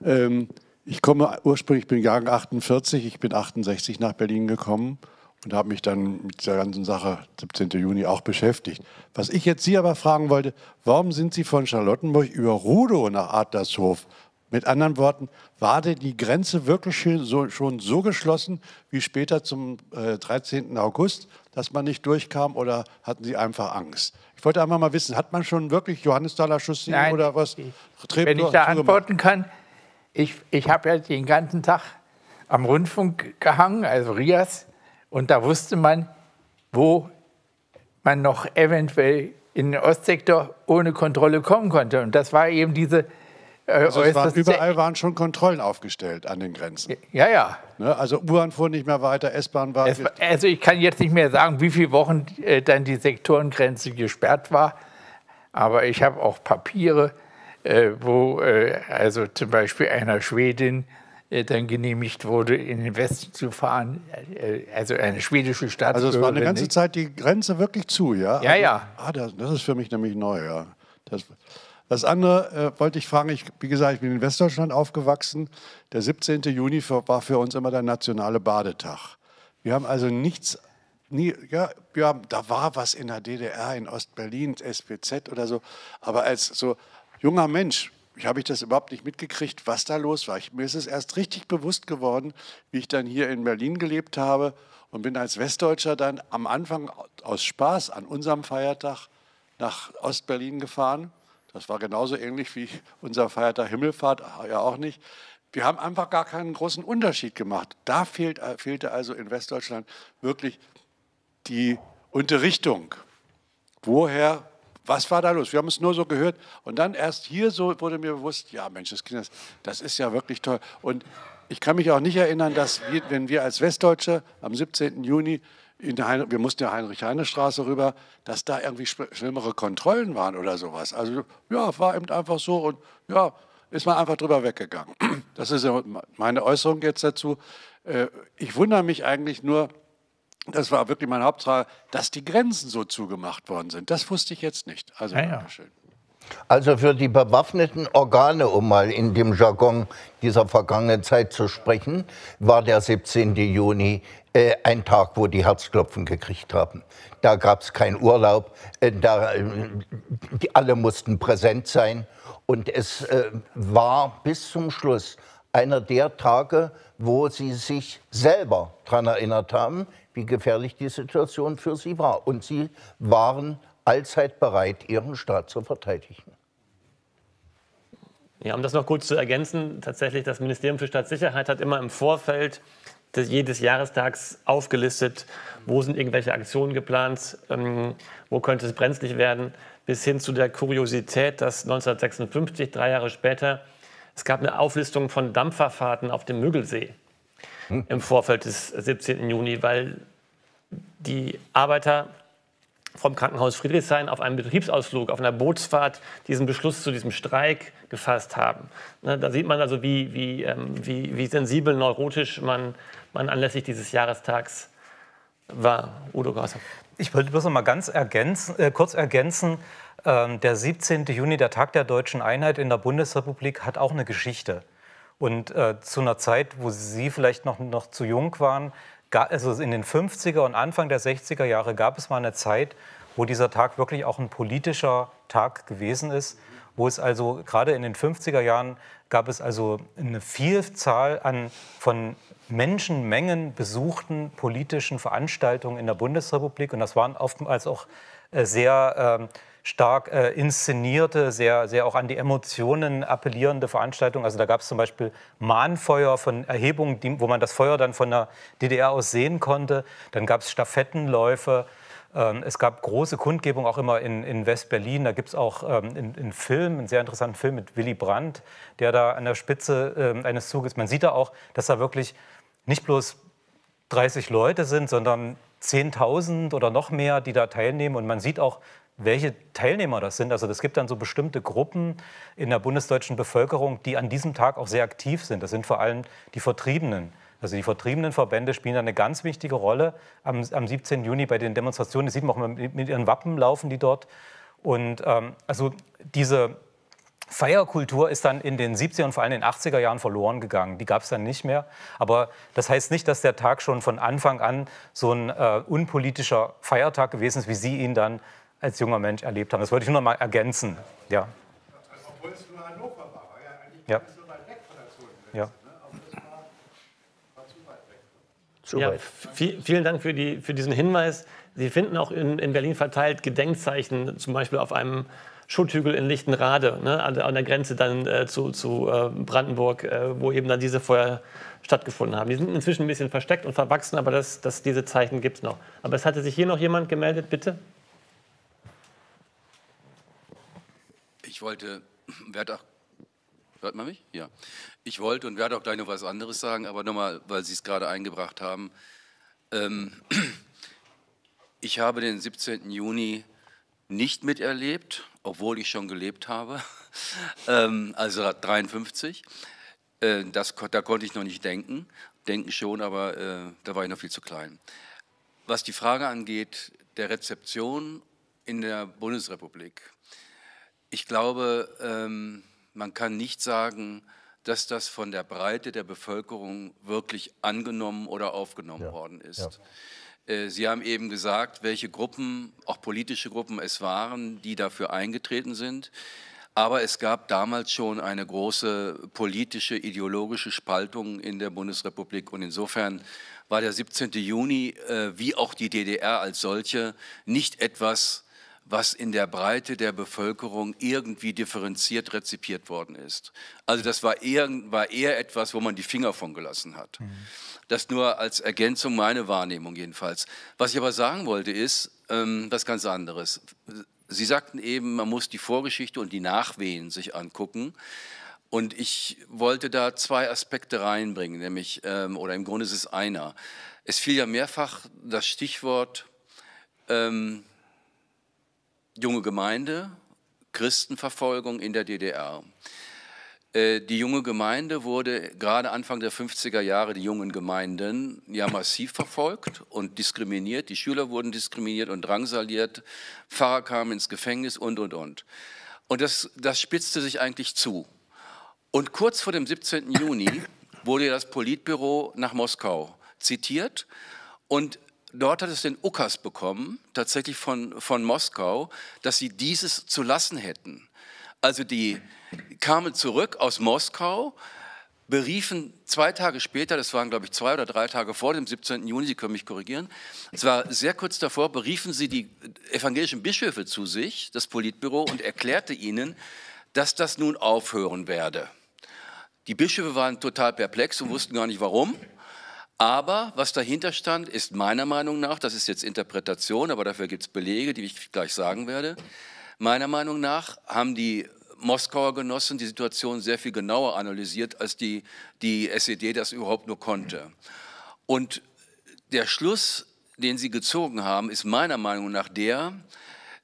Ähm, ich komme ursprünglich, ich bin Jahrgang 48, ich bin 68 nach Berlin gekommen und habe mich dann mit der ganzen Sache 17. Juni auch beschäftigt. Was ich jetzt Sie aber fragen wollte, warum sind Sie von Charlottenburg über Rudow nach Adlershof mit anderen Worten, war denn die Grenze wirklich so, schon so geschlossen wie später zum äh, 13. August, dass man nicht durchkam oder hatten Sie einfach Angst? Ich wollte einmal mal wissen, hat man schon wirklich Chaussee Nein, oder was? Wenn ich da antworten kann, ich, ich habe ja den ganzen Tag am Rundfunk gehangen, also Rias, und da wusste man, wo man noch eventuell in den Ostsektor ohne Kontrolle kommen konnte. Und das war eben diese also waren, überall waren schon Kontrollen aufgestellt an den Grenzen. Ja, ja. Ne? Also U-Bahn fuhr nicht mehr weiter, S-Bahn war. also ich kann jetzt nicht mehr sagen, wie viele Wochen äh, dann die Sektorengrenze gesperrt war. Aber ich habe auch Papiere, äh, wo also zum Beispiel einer Schwedin äh, dann genehmigt wurde, in den Westen zu fahren, äh, also eine schwedische Staatsbürgerin. Also es war eine ganze Zeit die Grenze wirklich zu, ja? Ja, also, ja. Ah, das, das, ist für mich nämlich neu, ja. Das, das andere äh, wollte ich fragen, ich, wie gesagt, ich bin in Westdeutschland aufgewachsen. Der 17. Juni für, war für uns immer der nationale Badetag. Wir haben also nichts, nie, ja, wir haben, da war was in der DDR, in Ostberlin, SPZ oder so, aber als so junger Mensch, habe ich das überhaupt nicht mitgekriegt, was da los war. Ich, mir ist es erst richtig bewusst geworden, wie ich dann hier in Berlin gelebt habe und bin als Westdeutscher dann am Anfang aus Spaß an unserem Feiertag nach Ostberlin gefahren. Das war genauso ähnlich wie unser Feiertag Himmelfahrt, ja auch nicht. Wir haben einfach gar keinen großen Unterschied gemacht. Da fehlt, fehlte also in Westdeutschland wirklich die Unterrichtung. Woher was war da los? Wir haben es nur so gehört. Und dann erst hier so wurde mir bewusst, ja Mensch, das, Kind, das ist ja wirklich toll. Und ich kann mich auch nicht erinnern, dass wir, wenn wir als Westdeutsche am 17. Juni in der Heinrich, wir mussten ja Heinrich-Heine-Straße rüber, dass da irgendwie schlimmere Kontrollen waren oder sowas. Also ja, war eben einfach so und ja, ist man einfach drüber weggegangen. Das ist ja meine Äußerung jetzt dazu. Äh, ich wundere mich eigentlich nur, das war wirklich meine Hauptfrage, dass die Grenzen so zugemacht worden sind. Das wusste ich jetzt nicht. Also, ja, ja. schön. Also für die bewaffneten Organe, um mal in dem Jargon dieser vergangenen Zeit zu sprechen, war der 17. Juni äh, ein Tag, wo die Herzklopfen gekriegt haben. Da gab es keinen Urlaub, äh, da, äh, die, alle mussten präsent sein. Und es äh, war bis zum Schluss einer der Tage, wo sie sich selber daran erinnert haben, wie gefährlich die Situation für sie war. Und sie waren allzeit bereit, ihren Staat zu verteidigen. Ja, um das noch kurz zu ergänzen, tatsächlich das Ministerium für Staatssicherheit hat immer im Vorfeld des, jedes Jahrestags aufgelistet, wo sind irgendwelche Aktionen geplant, ähm, wo könnte es brenzlig werden, bis hin zu der Kuriosität, dass 1956, drei Jahre später, es gab eine Auflistung von Dampferfahrten auf dem Müggelsee hm. im Vorfeld des 17. Juni, weil die Arbeiter vom Krankenhaus Friedrichshain auf einem Betriebsausflug, auf einer Bootsfahrt diesen Beschluss zu diesem Streik gefasst haben. Ne, da sieht man also, wie, wie, ähm, wie, wie sensibel, neurotisch man, man anlässlich dieses Jahrestags war. Udo Grasser. Ich wollte bloß noch mal ganz ergänzen, äh, kurz ergänzen. Ähm, der 17. Juni, der Tag der deutschen Einheit in der Bundesrepublik, hat auch eine Geschichte. Und äh, zu einer Zeit, wo Sie vielleicht noch, noch zu jung waren, also in den 50er und Anfang der 60er Jahre gab es mal eine Zeit, wo dieser Tag wirklich auch ein politischer Tag gewesen ist, wo es also gerade in den 50er Jahren gab es also eine Vielzahl an von Menschenmengen besuchten politischen Veranstaltungen in der Bundesrepublik. Und das waren oftmals auch äh, sehr äh, stark äh, inszenierte, sehr, sehr auch an die Emotionen appellierende Veranstaltungen. Also da gab es zum Beispiel Mahnfeuer von Erhebungen, die, wo man das Feuer dann von der DDR aus sehen konnte. Dann gab es Stafettenläufe. Ähm, es gab große Kundgebungen auch immer in, in West-Berlin. Da gibt es auch ähm, einen Film, einen sehr interessanten Film mit Willy Brandt, der da an der Spitze ähm, eines Zuges. Man sieht da auch, dass da wirklich nicht bloß 30 Leute sind, sondern 10.000 oder noch mehr, die da teilnehmen. Und man sieht auch, welche Teilnehmer das sind. Also es gibt dann so bestimmte Gruppen in der bundesdeutschen Bevölkerung, die an diesem Tag auch sehr aktiv sind. Das sind vor allem die Vertriebenen. Also die vertriebenen Verbände spielen eine ganz wichtige Rolle am, am 17. Juni bei den Demonstrationen. Das sieht man auch mit, mit ihren Wappen laufen die dort. Und ähm, also diese Feierkultur ist dann in den 70er und vor allem in den 80er Jahren verloren gegangen. Die gab es dann nicht mehr. Aber das heißt nicht, dass der Tag schon von Anfang an so ein äh, unpolitischer Feiertag gewesen ist, wie Sie ihn dann als junger Mensch erlebt haben. Das wollte ich nur noch mal ergänzen. Ja. Obwohl es nur Hannover war, war ja eigentlich ja. so weit weg von der Zonengrenze. Ja. Ne? war, zu weit weg. Zu ja. Vielen Dank für, die, für diesen Hinweis. Sie finden auch in, in Berlin verteilt Gedenkzeichen, zum Beispiel auf einem Schutthügel in Lichtenrade, ne, an, der, an, der Grenze dann äh, zu, zu äh, Brandenburg, äh, wo eben dann diese Feuer stattgefunden haben. Die sind inzwischen ein bisschen versteckt und verwachsen, aber das, das, diese Zeichen gibt es noch. Aber es hatte sich hier noch jemand gemeldet, bitte? Ich wollte, werde auch, hört man mich? Ja. Ich wollte und werde auch gleich noch was anderes sagen, aber nochmal, weil Sie es gerade eingebracht haben. Ähm, ich habe den 17. Juni nicht miterlebt, obwohl ich schon gelebt habe, ähm, also 53. Äh, das, da konnte ich noch nicht denken. Denken schon, aber äh, da war ich noch viel zu klein. Was die Frage angeht, der Rezeption in der Bundesrepublik. Ich glaube, ähm, man kann nicht sagen, dass das von der Breite der Bevölkerung wirklich angenommen oder aufgenommen ja. worden ist. Ja. Äh, Sie haben eben gesagt, welche Gruppen, auch politische Gruppen es waren, die dafür eingetreten sind. Aber es gab damals schon eine große politische, ideologische Spaltung in der Bundesrepublik. Und insofern war der 17. Juni, äh, wie auch die DDR als solche, nicht etwas, was in der Breite der Bevölkerung irgendwie differenziert rezipiert worden ist. Also das war eher, war eher etwas, wo man die Finger von gelassen hat. Mhm. Das nur als Ergänzung meine Wahrnehmung jedenfalls. Was ich aber sagen wollte ist ähm, was ganz anderes. Sie sagten eben, man muss die Vorgeschichte und die Nachwehen sich angucken. Und ich wollte da zwei Aspekte reinbringen, nämlich, ähm, oder im Grunde ist es einer. Es fiel ja mehrfach das Stichwort ähm, junge Gemeinde, Christenverfolgung in der DDR. Äh, die junge Gemeinde wurde gerade Anfang der 50er Jahre, die jungen Gemeinden, ja massiv verfolgt und diskriminiert. Die Schüler wurden diskriminiert und drangsaliert, Pfarrer kamen ins Gefängnis und, und, und. Und das, das spitzte sich eigentlich zu. Und kurz vor dem 17. Juni wurde das Politbüro nach Moskau zitiert und dort hat es den Ukas bekommen, tatsächlich von, von Moskau, dass sie dieses zu lassen hätten. Also die kamen zurück aus Moskau, beriefen zwei Tage später, das waren glaube ich zwei oder drei Tage vor dem 17. Juni, Sie können mich korrigieren, es war sehr kurz davor, beriefen sie die evangelischen Bischöfe zu sich, das Politbüro, und erklärte ihnen, dass das nun aufhören werde. Die Bischöfe waren total perplex und wussten gar nicht warum. Aber was dahinter stand, ist meiner Meinung nach, das ist jetzt Interpretation, aber dafür gibt es Belege, die ich gleich sagen werde, meiner Meinung nach haben die Moskauer Genossen die Situation sehr viel genauer analysiert, als die, die SED das überhaupt nur konnte. Und der Schluss, den sie gezogen haben, ist meiner Meinung nach der,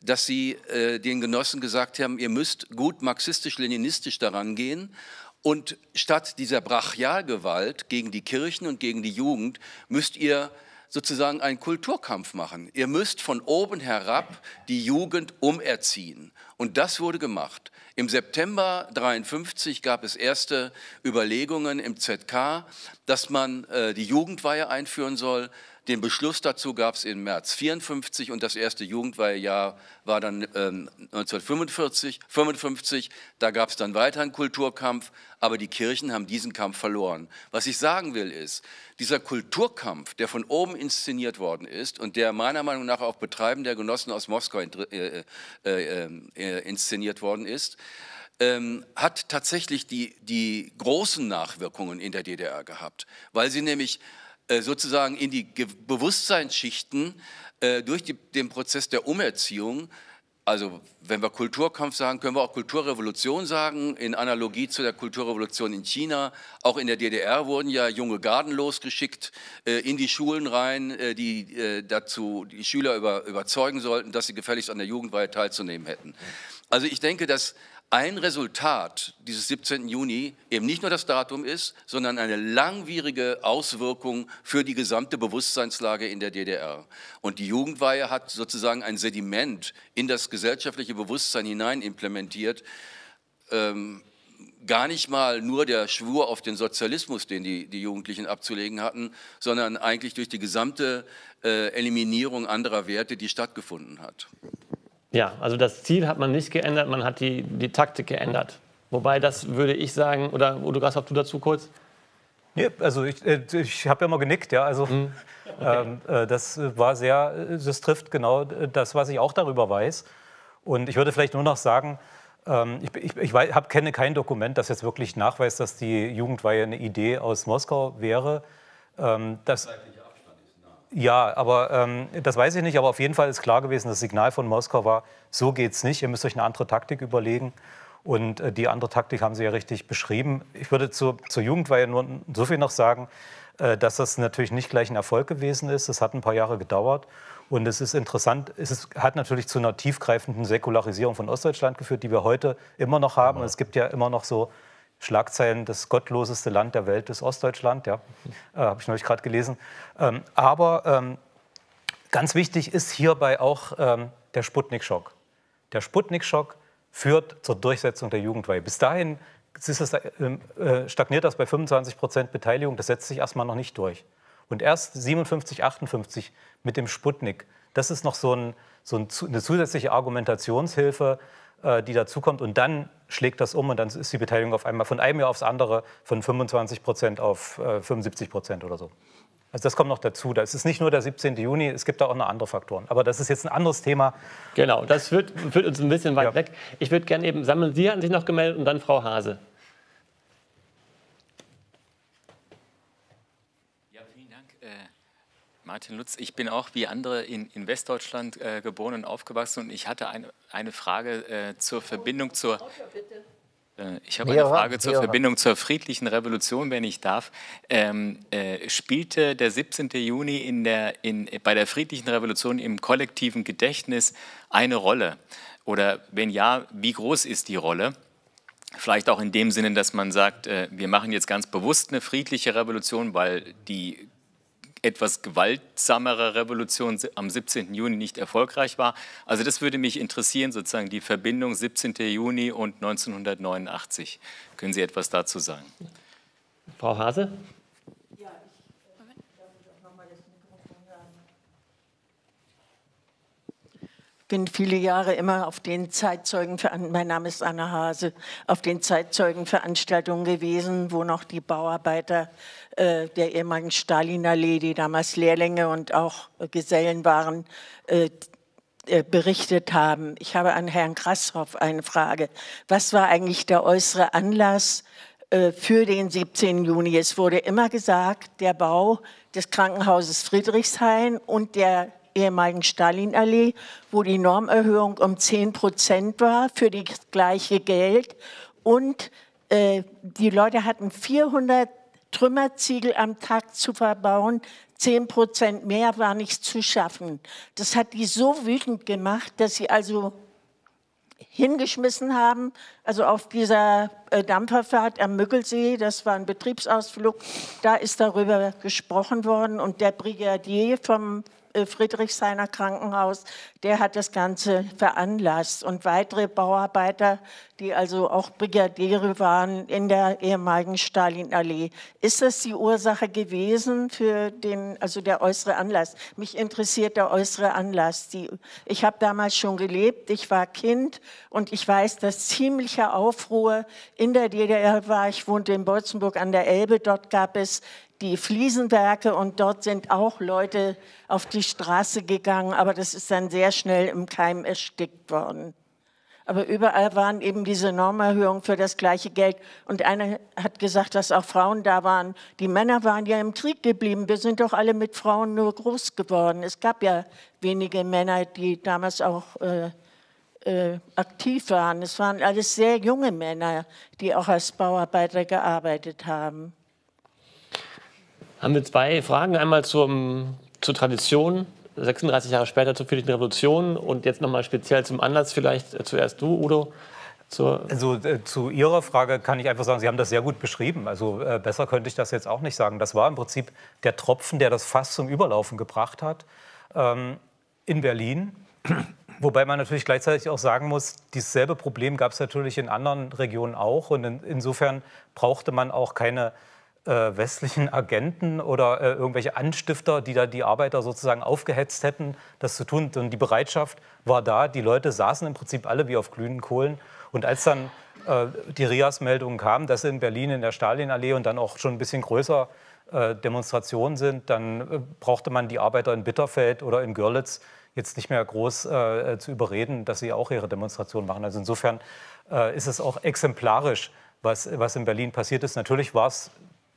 dass sie äh, den Genossen gesagt haben, ihr müsst gut marxistisch-leninistisch daran gehen und statt dieser Brachialgewalt gegen die Kirchen und gegen die Jugend müsst ihr sozusagen einen Kulturkampf machen. Ihr müsst von oben herab die Jugend umerziehen. Und das wurde gemacht. Im September 1953 gab es erste Überlegungen im ZK, dass man äh, die Jugendweihe einführen soll. Den Beschluss dazu gab es im März 54 und das erste Jugendweihejahr war dann ähm, 1945, 55. Da gab es dann weiter einen Kulturkampf, aber die Kirchen haben diesen Kampf verloren. Was ich sagen will ist, dieser Kulturkampf, der von oben inszeniert worden ist und der meiner Meinung nach auf Betreiben der Genossen aus Moskau äh, äh, äh, inszeniert worden ist, ähm, hat tatsächlich die, die großen Nachwirkungen in der DDR gehabt, weil sie nämlich sozusagen in die Bewusstseinsschichten äh, durch die, den Prozess der Umerziehung also wenn wir Kulturkampf sagen, können wir auch Kulturrevolution sagen, in Analogie zu der Kulturrevolution in China. Auch in der DDR wurden ja junge Garden losgeschickt äh, in die Schulen rein, äh, die äh, dazu die Schüler über, überzeugen sollten, dass sie gefälligst an der Jugendweihe teilzunehmen hätten. Also ich denke, dass ein Resultat dieses 17. Juni eben nicht nur das Datum ist, sondern eine langwierige Auswirkung für die gesamte Bewusstseinslage in der DDR. Und die Jugendweihe hat sozusagen ein Sediment in das gesellschaftliche Bewusstsein hinein implementiert. Ähm, gar nicht mal nur der Schwur auf den Sozialismus, den die, die Jugendlichen abzulegen hatten, sondern eigentlich durch die gesamte äh, Eliminierung anderer Werte, die stattgefunden hat. Ja, also das Ziel hat man nicht geändert, man hat die, die Taktik geändert. Wobei das würde ich sagen, oder Udo Grasshoff, du dazu kurz? Nee, also ich, äh, ich habe ja mal genickt, ja. Also mhm. okay. ähm, äh, das war sehr, das trifft genau das, was ich auch darüber weiß. Und ich würde vielleicht nur noch sagen, ähm, ich, ich, ich hab, kenne kein Dokument, das jetzt wirklich nachweist, dass die Jugendweihe eine Idee aus Moskau wäre. Ähm, das, ja, aber ähm, das weiß ich nicht. Aber auf jeden Fall ist klar gewesen, das Signal von Moskau war, so geht es nicht. Ihr müsst euch eine andere Taktik überlegen. Und äh, die andere Taktik haben Sie ja richtig beschrieben. Ich würde zu, zur Jugendweihe nur so viel noch sagen, äh, dass das natürlich nicht gleich ein Erfolg gewesen ist. Es hat ein paar Jahre gedauert. Und es ist interessant, es ist, hat natürlich zu einer tiefgreifenden Säkularisierung von Ostdeutschland geführt, die wir heute immer noch haben. Und es gibt ja immer noch so Schlagzeilen, das gottloseste Land der Welt ist Ostdeutschland, ja, äh, habe ich neulich gerade gelesen. Ähm, aber ähm, ganz wichtig ist hierbei auch ähm, der Sputnik-Schock. Der Sputnik-Schock führt zur Durchsetzung der Jugendweihe. Bis dahin das, äh, stagniert das bei 25 Prozent Beteiligung, das setzt sich erstmal noch nicht durch. Und erst 57, 58 mit dem Sputnik, das ist noch so, ein, so ein, eine zusätzliche Argumentationshilfe, die dazukommt. Und dann schlägt das um und dann ist die Beteiligung auf einmal von einem Jahr aufs andere von 25 Prozent auf äh, 75 Prozent oder so. Also das kommt noch dazu. Das ist nicht nur der 17. Juni, es gibt da auch noch andere Faktoren. Aber das ist jetzt ein anderes Thema. Genau, das führt, führt uns ein bisschen weit ja. weg. Ich würde gerne eben sammeln. Sie hatten sich noch gemeldet und dann Frau Hase. Martin Lutz, ich bin auch wie andere in, in Westdeutschland äh, geboren und aufgewachsen und ich hatte eine, eine Frage äh, zur Verbindung zur. Äh, ich habe eine Frage zur Verbindung zur friedlichen Revolution, wenn ich darf. Ähm, äh, spielte der 17. Juni in der, in, bei der friedlichen Revolution im kollektiven Gedächtnis eine Rolle? Oder wenn ja, wie groß ist die Rolle? Vielleicht auch in dem Sinne, dass man sagt, äh, wir machen jetzt ganz bewusst eine friedliche Revolution, weil die etwas gewaltsamere Revolution am 17. Juni nicht erfolgreich war. Also das würde mich interessieren, sozusagen die Verbindung 17. Juni und 1989. Können Sie etwas dazu sagen? Frau Hase? bin viele Jahre immer auf den Zeitzeugen, mein Name ist Anna Hase, auf den Zeitzeugenveranstaltungen gewesen, wo noch die Bauarbeiter äh, der ehemaligen Stalinallee, die damals Lehrlinge und auch Gesellen waren, äh, äh, berichtet haben. Ich habe an Herrn Grasshoff eine Frage. Was war eigentlich der äußere Anlass für den 17. Juni? Es wurde immer gesagt, der Bau des Krankenhauses Friedrichshain und der ehemaligen Stalinallee, wo die Normerhöhung um 10 Prozent war für das gleiche Geld. Und äh, die Leute hatten 400 Trümmerziegel am Tag zu verbauen. 10 Prozent mehr war nicht zu schaffen. Das hat die so wütend gemacht, dass sie also hingeschmissen haben. Also auf dieser äh, Dampferfahrt am Müggelsee, das war ein Betriebsausflug, da ist darüber gesprochen worden und der Brigadier vom äh, Friedrichshainer Krankenhaus, der hat das Ganze veranlasst. Und weitere Bauarbeiter, die also auch Brigadiere waren in der ehemaligen Stalinallee. Ist das die Ursache gewesen für den, also der äußere Anlass? Mich interessiert der äußere Anlass. Die, ich habe damals schon gelebt, ich war Kind und ich weiß, dass ziemliche Aufruhr in der DDR war. Ich wohnte in Bolzenburg an der Elbe. Dort gab es die Fliesenwerke und dort sind auch Leute auf die Straße gegangen, aber das ist dann sehr schnell im Keim erstickt worden. Aber überall waren eben diese Normerhöhungen für das gleiche Geld. Und einer hat gesagt, dass auch Frauen da waren. Die Männer waren ja im Krieg geblieben. Wir sind doch alle mit Frauen nur groß geworden. Es gab ja wenige Männer, die damals auch äh, äh, aktiv waren. Es waren alles sehr junge Männer, die auch als Bauarbeiter gearbeitet haben haben wir zwei Fragen. Einmal zum, zur Tradition, 36 Jahre später zur friedlichen Revolution und jetzt nochmal speziell zum Anlass vielleicht. Äh, zuerst du, Udo. Also äh, zu Ihrer Frage kann ich einfach sagen, Sie haben das sehr gut beschrieben. Also äh, besser könnte ich das jetzt auch nicht sagen. Das war im Prinzip der Tropfen, der das Fass zum Überlaufen gebracht hat ähm, in Berlin. Wobei man natürlich gleichzeitig auch sagen muss, dieselbe Problem gab es natürlich in anderen Regionen auch. Und in, insofern brauchte man auch keine äh, westlichen Agenten oder äh, irgendwelche Anstifter, die da die Arbeiter sozusagen aufgehetzt hätten, das zu tun. Und die Bereitschaft war da. Die Leute saßen im Prinzip alle wie auf glühenden Kohlen. Und als dann äh, die RIAS-Meldungen kamen, dass in Berlin in der Stalinallee und dann auch schon ein bisschen größer äh, Demonstrationen sind, dann äh, brauchte man die Arbeiter in Bitterfeld oder in Görlitz jetzt nicht mehr groß äh, zu überreden, dass sie auch ihre Demonstrationen machen. Also insofern ist es auch exemplarisch, was, was in Berlin passiert ist. Natürlich war es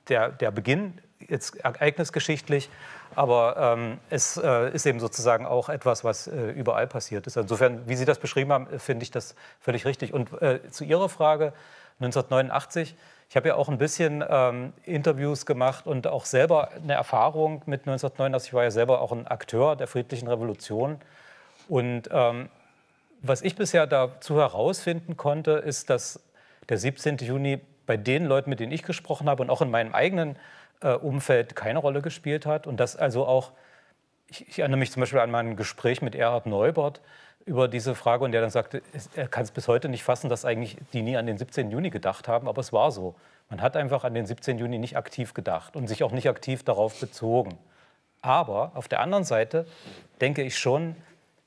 der, der Beginn, jetzt ereignisgeschichtlich, aber ähm, es äh, ist eben sozusagen auch etwas, was äh, überall passiert ist. Insofern, wie Sie das beschrieben haben, finde ich das völlig richtig. Und äh, zu Ihrer Frage, 1989, ich habe ja auch ein bisschen ähm, Interviews gemacht und auch selber eine Erfahrung mit 1989. Ich war ja selber auch ein Akteur der friedlichen Revolution. Und ähm, was ich bisher dazu herausfinden konnte, ist, dass der 17. Juni bei den Leuten, mit denen ich gesprochen habe und auch in meinem eigenen äh, Umfeld keine Rolle gespielt hat. Und dass also auch, ich, ich erinnere mich zum Beispiel an mein Gespräch mit Erhard Neubert über diese Frage und der dann sagte, er kann es bis heute nicht fassen, dass eigentlich die nie an den 17. Juni gedacht haben, aber es war so. Man hat einfach an den 17. Juni nicht aktiv gedacht und sich auch nicht aktiv darauf bezogen. Aber auf der anderen Seite denke ich schon,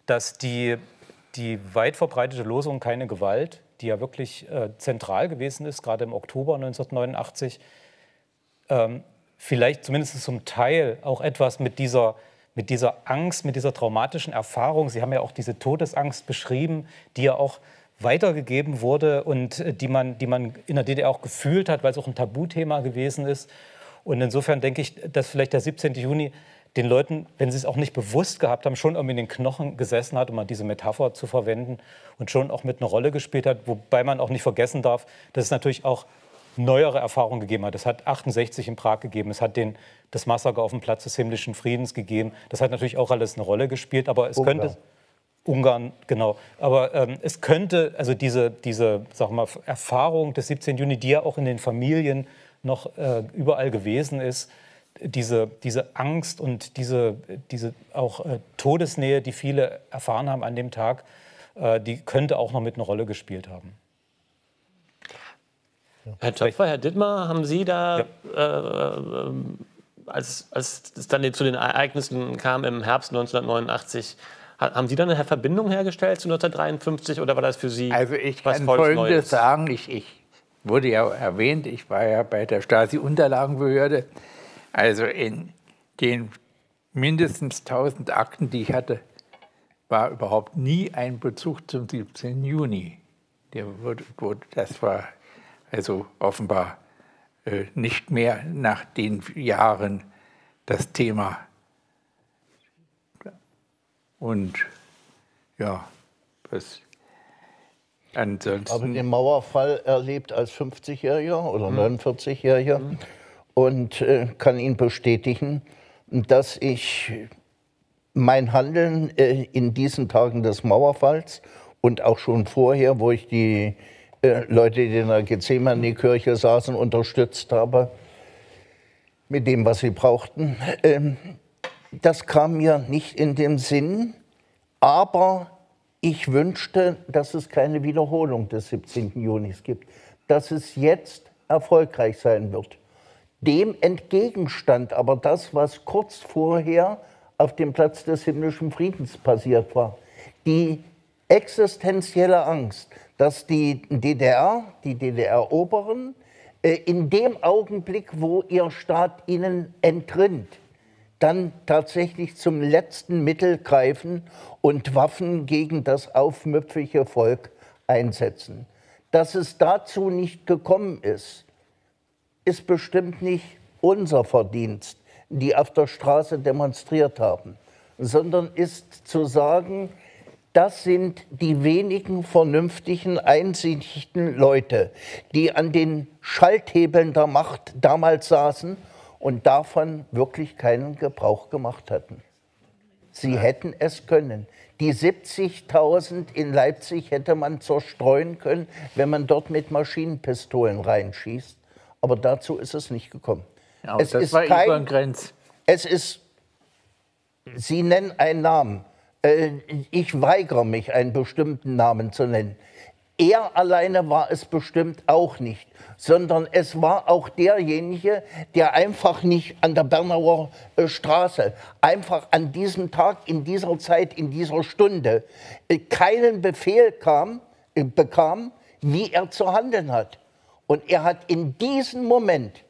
dass die, die weit verbreitete Losung Keine Gewalt, die ja wirklich äh, zentral gewesen ist, gerade im Oktober 1989, ähm, vielleicht zumindest zum Teil auch etwas mit dieser, mit dieser Angst, mit dieser traumatischen Erfahrung, Sie haben ja auch diese Todesangst beschrieben, die ja auch weitergegeben wurde und äh, die man, die man in der DDR auch gefühlt hat, weil es auch ein Tabuthema gewesen ist. Und insofern denke ich, dass vielleicht der 17. Juni den Leuten, wenn sie es auch nicht bewusst gehabt haben, schon irgendwie in den Knochen gesessen hat, um mal diese Metapher zu verwenden und schon auch mit einer Rolle gespielt hat. Wobei man auch nicht vergessen darf, dass es natürlich auch neuere Erfahrungen gegeben hat. Es hat 68 in Prag gegeben, es hat den, das Massaker auf dem Platz des himmlischen Friedens gegeben. Das hat natürlich auch alles eine Rolle gespielt, aber es Ungarn. könnte... Ungarn, genau. Aber ähm, es könnte, also diese, diese sag mal, Erfahrung des 17. Juni, die ja auch in den Familien noch äh, überall gewesen ist, diese, diese Angst und diese, diese auch äh, Todesnähe, die viele erfahren haben an dem Tag, äh, die könnte auch noch mit einer Rolle gespielt haben. Herr Töpfer, Herr Dittmar, haben Sie da, ja. äh, als, als es dann zu den Ereignissen kam im Herbst 1989, haben Sie da eine Verbindung hergestellt zu 1953 oder war das für Sie Also ich kann Folgendes Neues? sagen, ich, ich wurde ja erwähnt, ich war ja bei der Stasi-Unterlagenbehörde also in den mindestens 1000 Akten, die ich hatte, war überhaupt nie ein Bezug zum 17. Juni. Wurde, das war also offenbar äh, nicht mehr nach den Jahren das Thema. Und ja, was ansonsten. Aber den Mauerfall erlebt als 50-Jähriger oder hm. 49-Jähriger. Hm und äh, kann Ihnen bestätigen, dass ich mein Handeln äh, in diesen Tagen des Mauerfalls und auch schon vorher, wo ich die äh, Leute, die in der Gethsemane-Kirche saßen, unterstützt habe, mit dem, was sie brauchten, ähm, das kam mir nicht in den Sinn, aber ich wünschte, dass es keine Wiederholung des 17. Junis gibt, dass es jetzt erfolgreich sein wird. Dem entgegenstand aber das, was kurz vorher auf dem Platz des himmlischen Friedens passiert war. Die existenzielle Angst, dass die DDR, die DDR-Oberen, äh, in dem Augenblick, wo ihr Staat ihnen entrinnt, dann tatsächlich zum letzten Mittel greifen und Waffen gegen das aufmüpfige Volk einsetzen. Dass es dazu nicht gekommen ist, ist bestimmt nicht unser Verdienst, die auf der Straße demonstriert haben, sondern ist zu sagen, das sind die wenigen vernünftigen, einsichtigen Leute, die an den Schalthebeln der Macht damals saßen und davon wirklich keinen Gebrauch gemacht hatten. Sie hätten es können. Die 70.000 in Leipzig hätte man zerstreuen können, wenn man dort mit Maschinenpistolen reinschießt aber dazu ist es nicht gekommen. Ja, es das ist war kein, Grenz. Es ist, Sie nennen einen Namen. Äh, ich weigere mich, einen bestimmten Namen zu nennen. Er alleine war es bestimmt auch nicht, sondern es war auch derjenige, der einfach nicht an der Bernauer äh, Straße, einfach an diesem Tag, in dieser Zeit, in dieser Stunde äh, keinen Befehl kam, bekam, wie er zu handeln hat. Und er hat in diesem Moment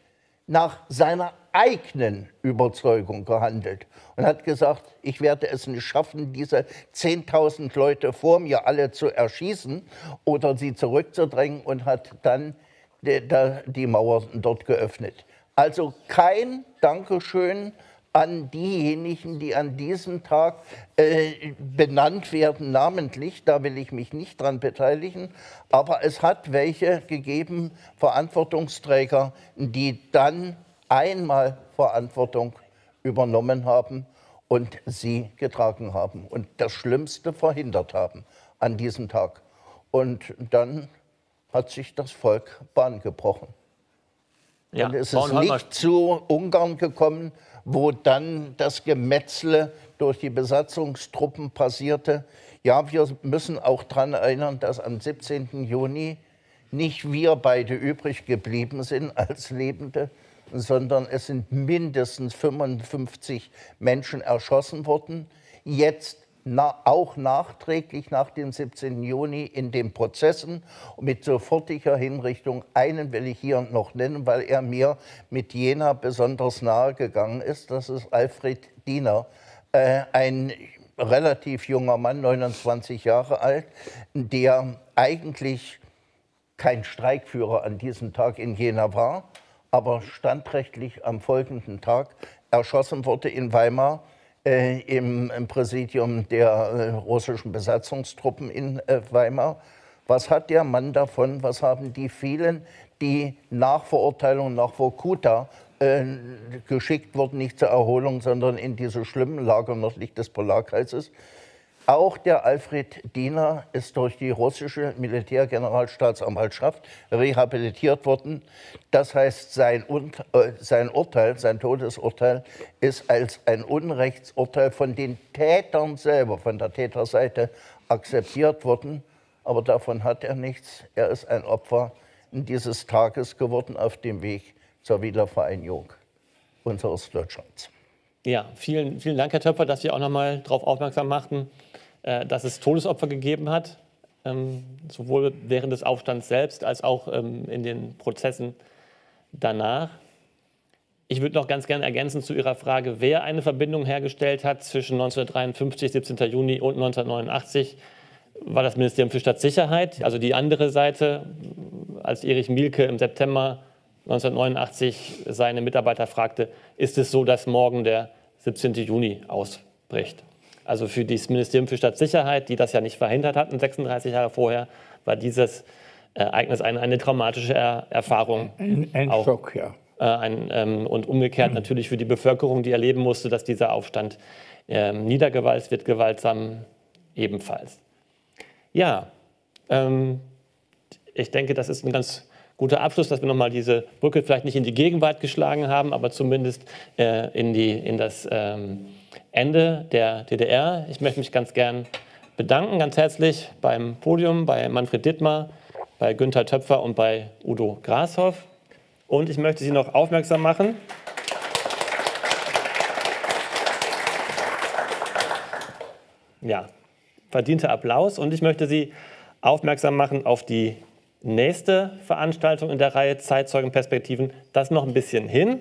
nach seiner eigenen Überzeugung gehandelt und hat gesagt, ich werde es nicht schaffen, diese 10.000 Leute vor mir alle zu erschießen oder sie zurückzudrängen und hat dann die, die Mauer dort geöffnet. Also kein Dankeschön an diejenigen, die an diesem Tag äh, benannt werden, namentlich. Da will ich mich nicht dran beteiligen. Aber es hat welche gegeben, Verantwortungsträger, die dann einmal Verantwortung übernommen haben und sie getragen haben und das Schlimmste verhindert haben an diesem Tag. Und dann hat sich das Volk Bahn gebrochen. Ja, und es ist nicht zu Ungarn gekommen, wo dann das Gemetzle durch die Besatzungstruppen passierte. Ja, wir müssen auch daran erinnern, dass am 17. Juni nicht wir beide übrig geblieben sind als Lebende, sondern es sind mindestens 55 Menschen erschossen worden. Jetzt na, auch nachträglich nach dem 17. Juni in den Prozessen mit sofortiger Hinrichtung. Einen will ich hier noch nennen, weil er mir mit Jena besonders nahe gegangen ist. Das ist Alfred Diener, äh, ein relativ junger Mann, 29 Jahre alt, der eigentlich kein Streikführer an diesem Tag in Jena war, aber standrechtlich am folgenden Tag erschossen wurde in Weimar im, im, Präsidium der äh, russischen Besatzungstruppen in äh, Weimar. Was hat der Mann davon? Was haben die vielen, die nach Verurteilung nach Vorkuta äh, geschickt wurden, nicht zur Erholung, sondern in diese schlimmen Lager nördlich des Polarkreises, auch der Alfred Diener ist durch die russische Militärgeneralstaatsanwaltschaft rehabilitiert worden. Das heißt, sein, äh, sein, Urteil, sein Todesurteil ist als ein Unrechtsurteil von den Tätern selber, von der Täterseite akzeptiert worden. Aber davon hat er nichts. Er ist ein Opfer dieses Tages geworden auf dem Weg zur Wiedervereinigung unseres Deutschlands. Ja, vielen, vielen Dank, Herr Töpfer, dass Sie auch noch mal darauf aufmerksam machten, äh, dass es Todesopfer gegeben hat, ähm, sowohl während des Aufstands selbst als auch ähm, in den Prozessen danach. Ich würde noch ganz gerne ergänzen zu Ihrer Frage, wer eine Verbindung hergestellt hat zwischen 1953, 17. Juni und 1989, war das Ministerium für Staatssicherheit, also die andere Seite, als Erich Mielke im September 1989 seine Mitarbeiter fragte, ist es so, dass morgen der 17. Juni ausbricht? Also für das Ministerium für Staatssicherheit, die das ja nicht verhindert hatten, 36 Jahre vorher, war dieses Ereignis eine, eine traumatische er Erfahrung. Ein, ein auch, Schock, ja. Äh, ein, ähm, und umgekehrt mhm. natürlich für die Bevölkerung, die erleben musste, dass dieser Aufstand ähm, niedergewalzt wird, gewaltsam ebenfalls. Ja, ähm, ich denke, das ist ein ganz guter Abschluss, dass wir nochmal diese Brücke vielleicht nicht in die Gegenwart geschlagen haben, aber zumindest äh, in, die, in das ähm, Ende der DDR. Ich möchte mich ganz gern bedanken, ganz herzlich beim Podium, bei Manfred Dittmar, bei Günther Töpfer und bei Udo Grashoff. Und ich möchte Sie noch aufmerksam machen. Ja, verdienter Applaus. Und ich möchte Sie aufmerksam machen auf die nächste Veranstaltung in der Reihe Zeitzeugenperspektiven. Das noch ein bisschen hin.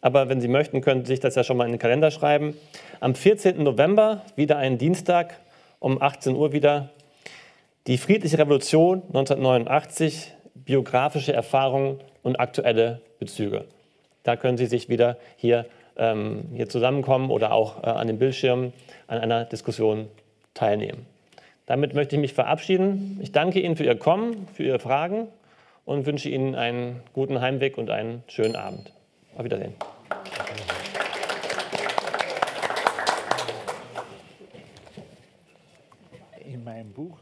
Aber wenn Sie möchten, können Sie sich das ja schon mal in den Kalender schreiben. Am 14. November, wieder ein Dienstag, um 18 Uhr wieder, die Friedliche Revolution 1989, biografische Erfahrungen und aktuelle Bezüge. Da können Sie sich wieder hier, ähm, hier zusammenkommen oder auch äh, an den Bildschirmen an einer Diskussion teilnehmen. Damit möchte ich mich verabschieden. Ich danke Ihnen für Ihr Kommen, für Ihre Fragen und wünsche Ihnen einen guten Heimweg und einen schönen Abend. Auf Wiedersehen. In meinem Buch